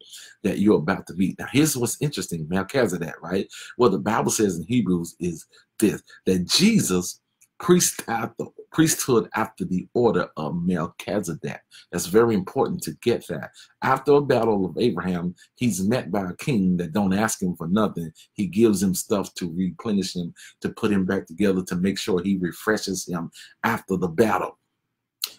that you're about to meet. Now, here's what's interesting, Melchizedek, right? Well, the Bible says in Hebrews is this, that Jesus priest after priesthood after the order of Melchizedek. That's very important to get that. After a battle of Abraham, he's met by a king that don't ask him for nothing. He gives him stuff to replenish him, to put him back together, to make sure he refreshes him after the battle.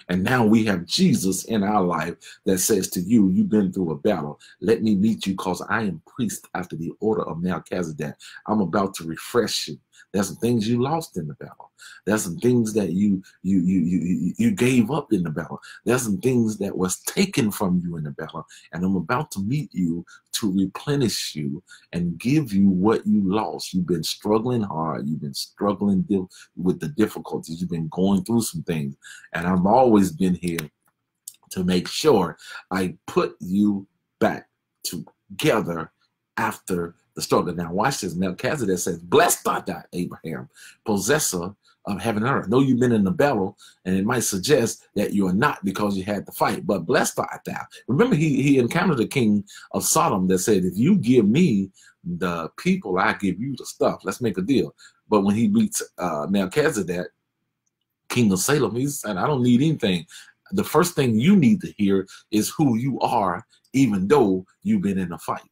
And now we have Jesus in our life that says to you, You've been through a battle. Let me meet you because I am priest after the order of Melchizedek. I'm about to refresh you. There's some things you lost in the battle. There's some things that you you you you you gave up in the battle. There's some things that was taken from you in the battle, and I'm about to meet you to replenish you and give you what you lost. You've been struggling hard. You've been struggling with the difficulties. You've been going through some things, and I've always been here to make sure I put you back together after the struggle. Now, watch this. Melchizedek says, Blessed art thou, Abraham, possessor of heaven and earth. I know you've been in the battle, and it might suggest that you are not because you had to fight, but blessed art thou. Remember, he, he encountered the king of Sodom that said, If you give me the people, I give you the stuff. Let's make a deal. But when he meets uh, Melchizedek, king of Salem, he said, I don't need anything. The first thing you need to hear is who you are, even though you've been in a fight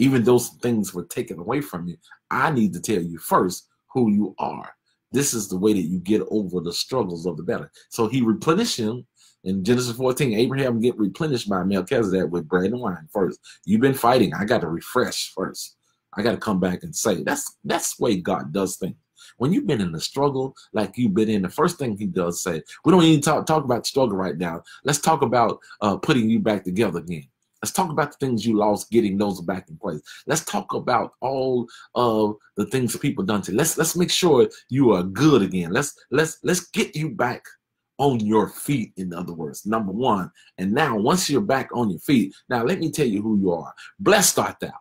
even those things were taken away from you, I need to tell you first who you are. This is the way that you get over the struggles of the battle. So he replenished him In Genesis 14, Abraham get replenished by Melchizedek with bread and wine first. You've been fighting. I got to refresh first. I got to come back and say that's that's the way God does things. When you've been in the struggle like you've been in, the first thing He does say, we don't even talk talk about struggle right now. Let's talk about uh, putting you back together again. Let's talk about the things you lost, getting those back in place. Let's talk about all of the things people done to. You. Let's let's make sure you are good again. Let's let's let's get you back on your feet, in other words, number one. And now, once you're back on your feet, now let me tell you who you are. Blessed art thou,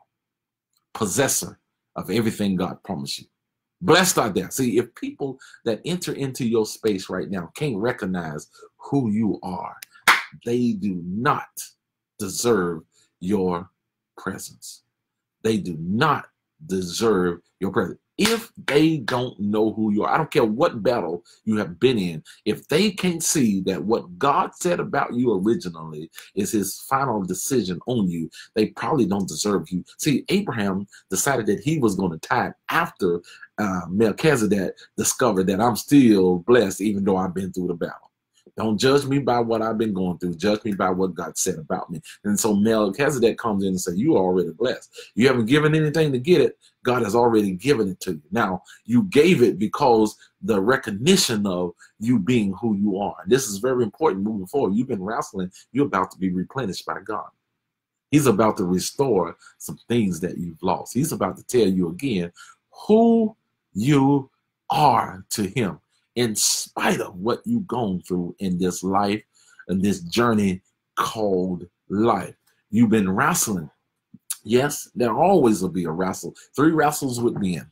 possessor of everything God promised you. Blessed art thou. See, if people that enter into your space right now can't recognize who you are, they do not deserve your presence. They do not deserve your presence if they don't know who you are, I don't care what battle you have been in, if they can't see that what God said about you originally is his final decision on you, they probably don't deserve you. See, Abraham decided that he was going to tithe after uh, Melchizedek discovered that I'm still blessed, even though I've been through the battle. Don't judge me by what I've been going through. Judge me by what God said about me. And so Melchizedek comes in and says, You are already blessed. You haven't given anything to get it. God has already given it to you. Now, you gave it because the recognition of you being who you are. This is very important moving forward. You've been wrestling, you're about to be replenished by God. He's about to restore some things that you've lost. He's about to tell you again who you are to Him in spite of what you've gone through in this life and this journey called life. You've been wrestling. Yes, there always will be a wrestle. Three wrestles with men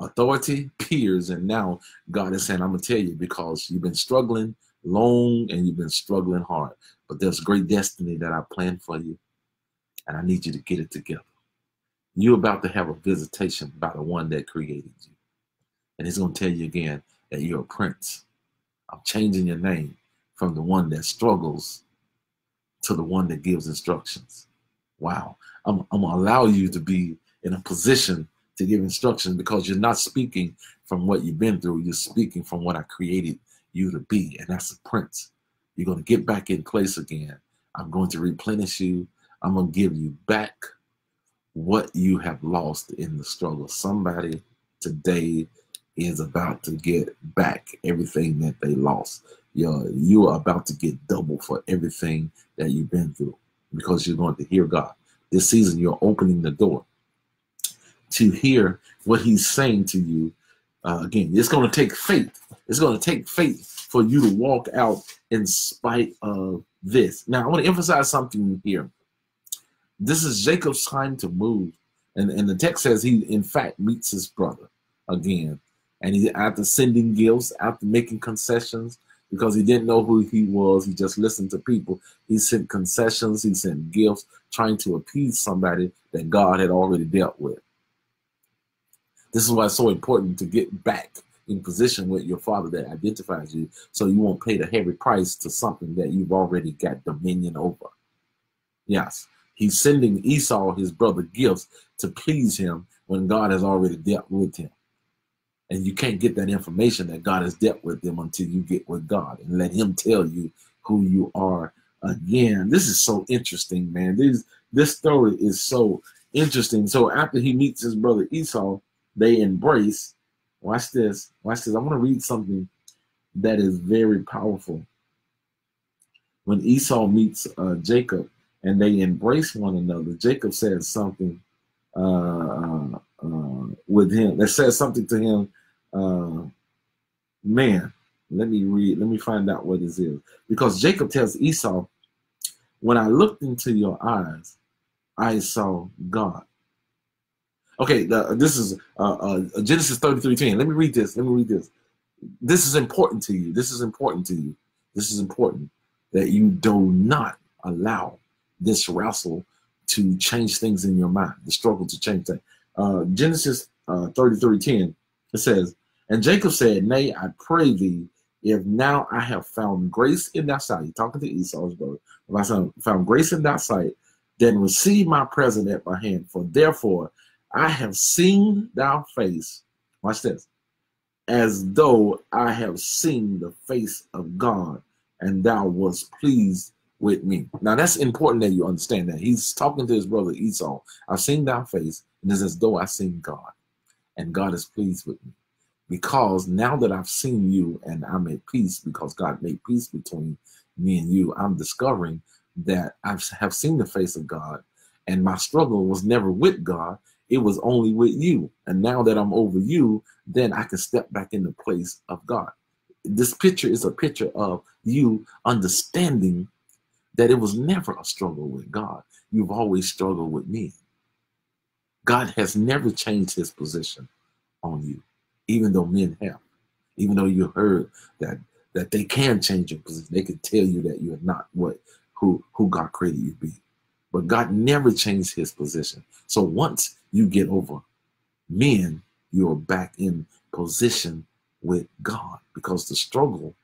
authority, peers, and now God is saying, I'm going to tell you because you've been struggling long and you've been struggling hard. But there's great destiny that I planned for you, and I need you to get it together. You're about to have a visitation by the one that created you. And he's going to tell you again, that you're a prince. I'm changing your name from the one that struggles to the one that gives instructions. Wow. I'm, I'm going to allow you to be in a position to give instructions because you're not speaking from what you've been through. You're speaking from what I created you to be, and that's a prince. You're going to get back in place again. I'm going to replenish you. I'm going to give you back what you have lost in the struggle. Somebody today is about to get back everything that they lost. You're, you are about to get double for everything that you've been through because you're going to hear God. This season, you're opening the door to hear what He's saying to you. Uh, again, it's going to take faith. It's going to take faith for you to walk out in spite of this. Now, I want to emphasize something here. This is Jacob's time to move. And, and the text says he, in fact, meets his brother again. And he, after sending gifts, after making concessions, because he didn't know who he was, he just listened to people. He sent concessions, he sent gifts, trying to appease somebody that God had already dealt with. This is why it's so important to get back in position with your father that identifies you so you won't pay the heavy price to something that you've already got dominion over. Yes, he's sending Esau, his brother, gifts to please him when God has already dealt with him. And you can't get that information that God has dealt with them until you get with God and let Him tell you who you are again. This is so interesting, man. This this story is so interesting. So after he meets his brother Esau, they embrace. Watch this. Watch this. I want to read something that is very powerful. When Esau meets uh, Jacob and they embrace one another, Jacob says something uh, with him. That says something to him. Uh, man, let me read. Let me find out what this is. Because Jacob tells Esau, "When I looked into your eyes, I saw God." Okay, the, this is uh, uh, Genesis 33 10. Let me read this. Let me read this. This is important to you. This is important to you. This is important that you do not allow this wrestle to change things in your mind, the struggle to change things uh, Genesis uh, 33 10, it says, And Jacob said, Nay, I pray thee, if now I have found grace in thy sight, He's talking to Esau's brother, if I found grace in thy sight, then receive my present at my hand. For therefore I have seen thy face. Watch this. As though I have seen the face of God, and thou was pleased with me. Now that's important that you understand that. He's talking to his brother Esau. I've seen thy face, and it's as though I've seen God, and God is pleased with me. Because now that I've seen you and I'm at peace because God made peace between me and you, I'm discovering that I have seen the face of God and my struggle was never with God, it was only with you. And now that I'm over you, then I can step back in the place of God. This picture is a picture of you understanding that it was never a struggle with God. You've always struggled with me. God has never changed his position on you, even though men have. Even though you heard that that they can change your position, they can tell you that you're not what who who God created you to be. But God never changed his position. So once you get over men, you're back in position with God because the struggle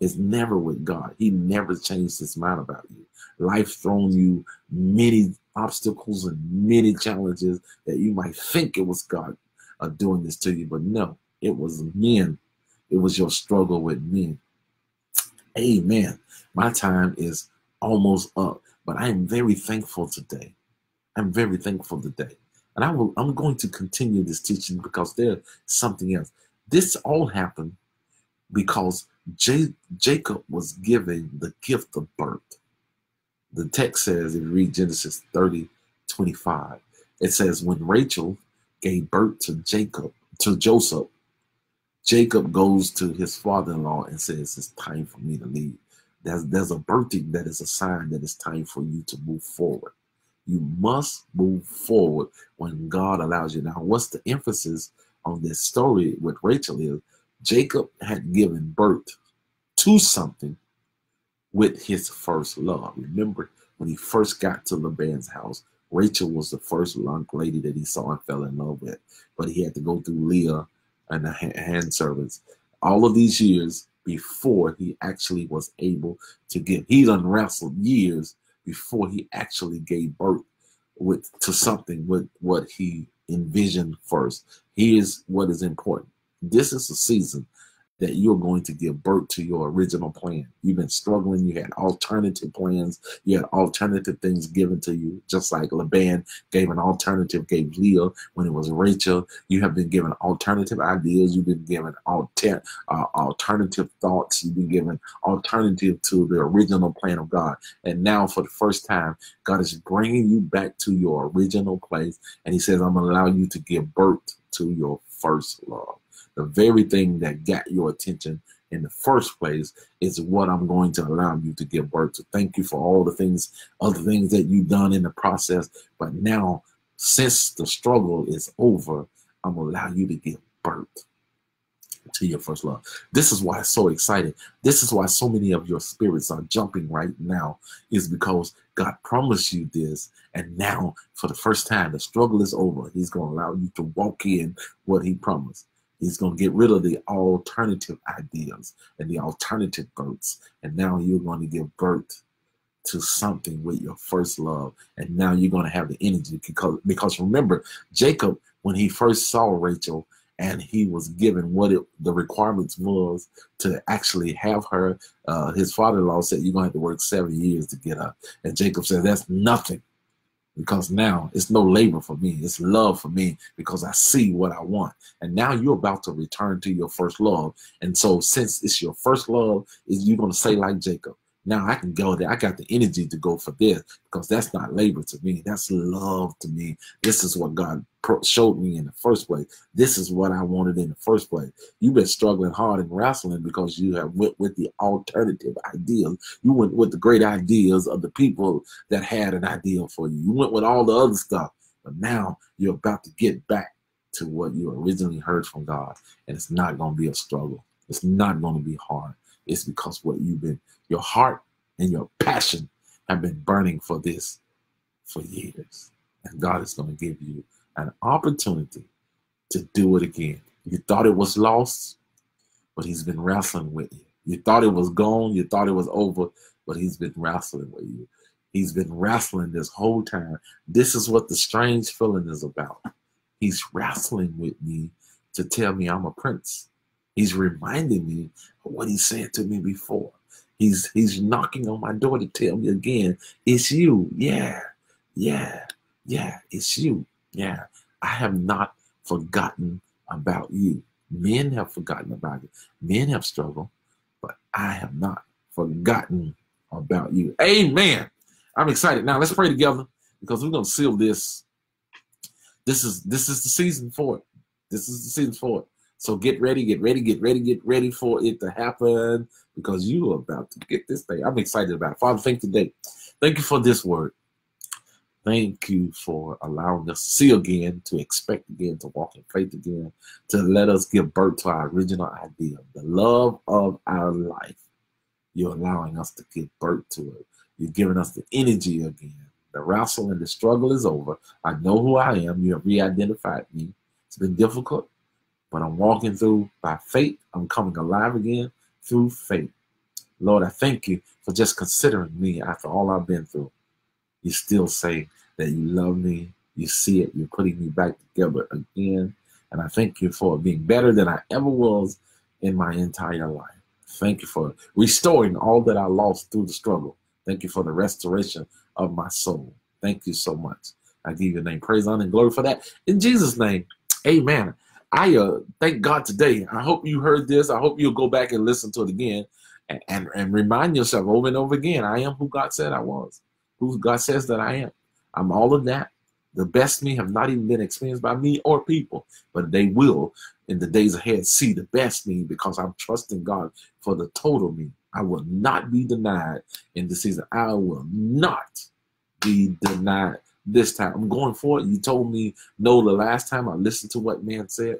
is never with God. He never changed his mind about you. Life thrown you many obstacles and many challenges that you might think it was God uh, doing this to you, but no, it was men. It was your struggle with men. Amen. My time is almost up. But I am very thankful today. I'm very thankful today. And I will I'm going to continue this teaching because there's something else. This all happened because J- Jacob was given the gift of birth. The text says, if you read Genesis 30, 25, it says, when Rachel gave birth to Jacob, to Joseph, Jacob goes to his father-in-law and says, it's time for me to leave. There's, there's a birthing that is a sign that it's time for you to move forward. You must move forward when God allows you. Now, what's the emphasis on this story with Rachel is Jacob had given birth to something with his first love. Remember when he first got to Laban's house, Rachel was the first young lady that he saw and fell in love with, but he had to go through Leah and the hand servants. All of these years, before he actually was able to give. He wrestled years before he actually gave birth with to something with what he envisioned first. Here's what is important. This is a season that you're going to give birth to your original plan. You've been struggling. You had alternative plans. You had alternative things given to you, just like Laban gave an alternative, gave Leah when it was Rachel. You have been given alternative ideas. You've been given alter, uh, alternative thoughts. You've been given alternative to the original plan of God. And now, for the first time, God is bringing you back to your original place. And He says, I'm going to allow you to give birth to your first love the very thing that got your attention in the first place is what I'm going to allow you to give birth to. Thank you for all the things, other things that you've done in the process. But now, since the struggle is over, I'm going to allow you to give birth to your first love. This is why it's so excited. This is why so many of your spirits are jumping right now, is because God promised you this. And now, for the first time, the struggle is over. He's going to allow you to walk in what He promised. He's going to get rid of the alternative ideas and the alternative births. And now you're going to give birth to something with your first love. And now you're going to have the energy because, because remember, Jacob, when he first saw Rachel and he was given what it, the requirements was to actually have her, uh, his father-in-law said, you're going to have to work seven years to get her. And Jacob said, that's nothing because now it's no labor for me. It's love for me because I see what I want. And now you're about to return to your first love. And so since it's your first love, is you're going to say like Jacob, now I can go there. I got the energy to go for this because that's not labor to me. That's love to me. This is what God showed me in the first place. This is what I wanted in the first place. You've been struggling hard and wrestling because you have went with the alternative ideas. You went with the great ideas of the people that had an ideal for you. You went with all the other stuff. But now you're about to get back to what you originally heard from God. And it's not going to be a struggle. It's not going to be hard. It's because what you've been, your heart and your passion have been burning for this for years. And God is going to give you an opportunity to do it again. You thought it was lost, but He's been wrestling with you. You thought it was gone, you thought it was over, but He's been wrestling with you. He's been wrestling this whole time. This is what the strange feeling is about. He's wrestling with me to tell me I'm a prince. He's reminding me of what he said to me before. He's he's knocking on my door to tell me again, it's you. Yeah, yeah, yeah, it's you. Yeah. I have not forgotten about you. Men have forgotten about you. Men have struggled, but I have not forgotten about you. Amen. I'm excited. Now let's pray together because we're gonna seal this. This is this is the season for it. This is the season for it. So get ready, get ready, get ready, get ready for it to happen because you are about to get this thing. I'm excited about it. Father, thank you today. Thank you for this word. Thank you for allowing us to see again, to expect again, to walk in faith again, to let us give birth to our original idea, the love of our life. You're allowing us to give birth to it. You're giving us the energy again. The wrestle and the struggle is over. I know who I am. You have re identified me. It's been difficult but I'm walking through by faith. I'm coming alive again through faith. Lord, I thank you for just considering me after all I've been through. You still say that you love me. You see it. You're putting me back together again. And I thank you for being better than I ever was in my entire life. Thank you for restoring all that I lost through the struggle. Thank you for the restoration of my soul. Thank you so much. I give your name praise, honor, and glory for that. In Jesus' name, amen. I uh, thank God today. I hope you heard this. I hope you'll go back and listen to it again and, and, and remind yourself over and over again I am who God said I was, who God says that I am. I'm all of that. The best me have not even been experienced by me or people, but they will in the days ahead see the best me because I'm trusting God for the total me. I will not be denied in the season. I will not be denied this time. I'm going for it. You told me no the last time I listened to what man said.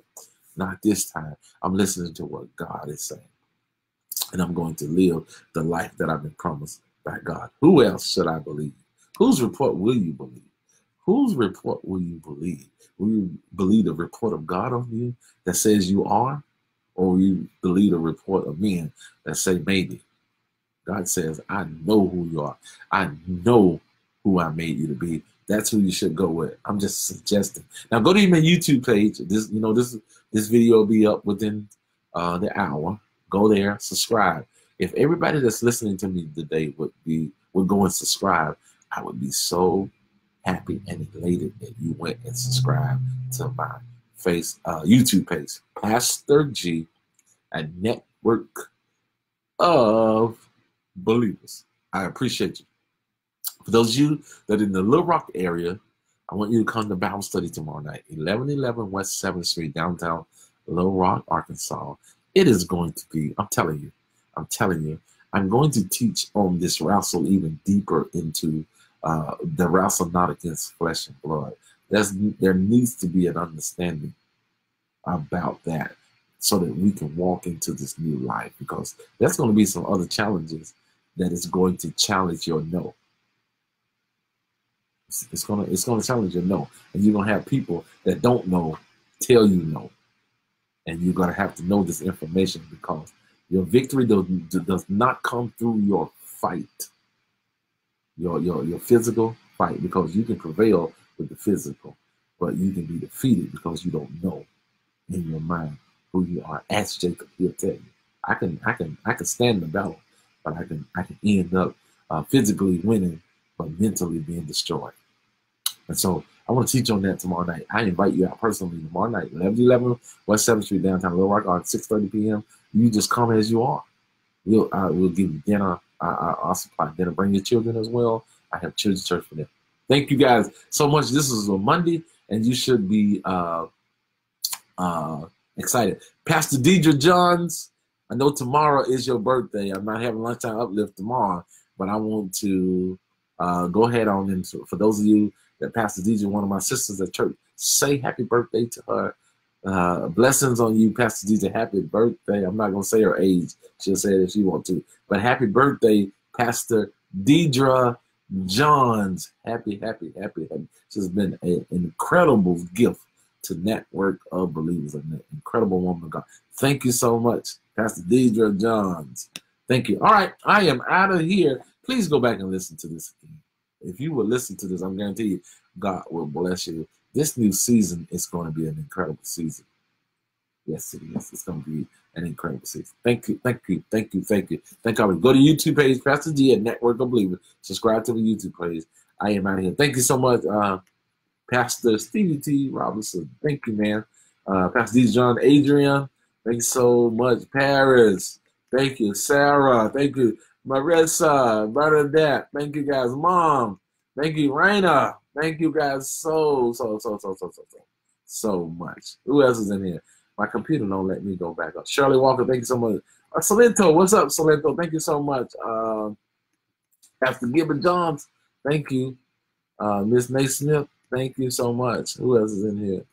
Not this time. I'm listening to what God is saying. And I'm going to live the life that I've been promised by God. Who else should I believe? Whose report will you believe? Whose report will you believe? Will you believe the report of God on you that says you are? Or will you believe the report of men that say maybe? God says, I know who you are. I know who I made you to be that's who you should go with. I'm just suggesting. Now go to my YouTube page. This, you know, this this video will be up within uh, the hour. Go there, subscribe. If everybody that's listening to me today would be would go and subscribe, I would be so happy and elated that you went and subscribed to my face uh, YouTube page, Pastor G, a network of believers. I appreciate you. For those of you that are in the Little Rock area, I want you to come to Bible study tomorrow night, 1111 West 7th Street, downtown Little Rock, Arkansas. It is going to be, I'm telling you, I'm telling you, I'm going to teach on this wrestle even deeper into uh, the wrestle not against flesh and blood. There's, there needs to be an understanding about that so that we can walk into this new life because there's going to be some other challenges that is going to challenge your no. It's, gonna it's gonna challenge your no, and you're gonna have people that don't know tell you no, and you're gonna have to know this information because your victory does, does not come through your fight, your your your physical fight, because you can prevail with the physical, but you can be defeated because you don't know in your mind who you are. Ask Jacob; he'll tell you. I can I can I can stand the battle, but I can I can end up uh, physically winning, but mentally being destroyed. And so I want to teach on that tomorrow night. I invite you out personally tomorrow night, 1111 West 7th Street, downtown Little Rock, on 6.30 p.m. You just come as you are. We'll, uh, we'll give you dinner. I, I'll supply dinner. Bring your children as well. I have children's church for them. Thank you guys so much. This is a Monday, and you should be uh, uh, excited. Pastor Deidre Johns, I know tomorrow is your birthday. I'm not having lunchtime uplift tomorrow, but I want to uh, go ahead on and for those of you that Pastor Deidre, one of my sisters at church, say happy birthday to her. Uh, blessings on you, Pastor DJ. Happy birthday. I'm not going to say her age. She'll say it if she wants to. But happy birthday, Pastor Deidre Johns. Happy, happy, happy, happy. She's been a, an incredible gift to Network of Believers, an incredible woman of God. Thank you so much, Pastor Deidre Johns. Thank you. All right, I am out of here. Please go back and listen to this again. If you will listen to this, I'm guarantee you, God will bless you. This new season is going to be an incredible season. Yes, it is. It's gonna be an incredible season. Thank you, thank you, thank you, thank you, thank you. Go to YouTube page, Pastor G at Network of Believers. Subscribe to the YouTube page. I am out of here. Thank you so much, uh, Pastor Stevie T. Robinson. Thank you, man. Uh, Pastor D. John Adrian. Thank you so much, Paris. Thank you, Sarah. Thank you, Marissa, Bernadette. Thank you, guys, Mom. Thank you, Raina. Thank you guys so, so, so, so, so, so, so, so much. Who else is in here? My computer don't let me go back up. Shirley Walker, thank you so much. Uh, Salento, what's up, Salento? Thank you so much. Uh, after Gibbon Johns, thank you. Uh, Miss Naismith, thank you so much. Who else is in here?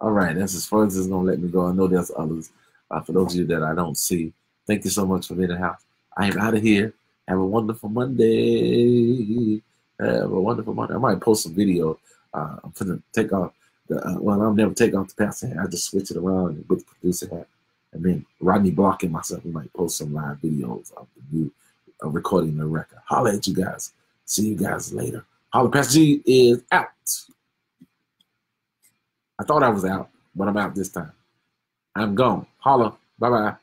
All right, that's as far as it's gonna let me go. I know there's others. Uh, for those of you that I don't see, thank you so much for being in the house. I am out of here. Have a wonderful Monday. Have a wonderful Monday. I might post a video. Uh, I'm gonna take off the uh, well. I'll never take off the pastor hat. I just switch it around with the producer hat, and then Rodney blocking myself. We might post some live videos of the new uh, recording the record. Holla at you guys. See you guys later. Holla, Pastor G is out. I thought I was out, but I'm out this time. I'm gone. Holla. Bye bye.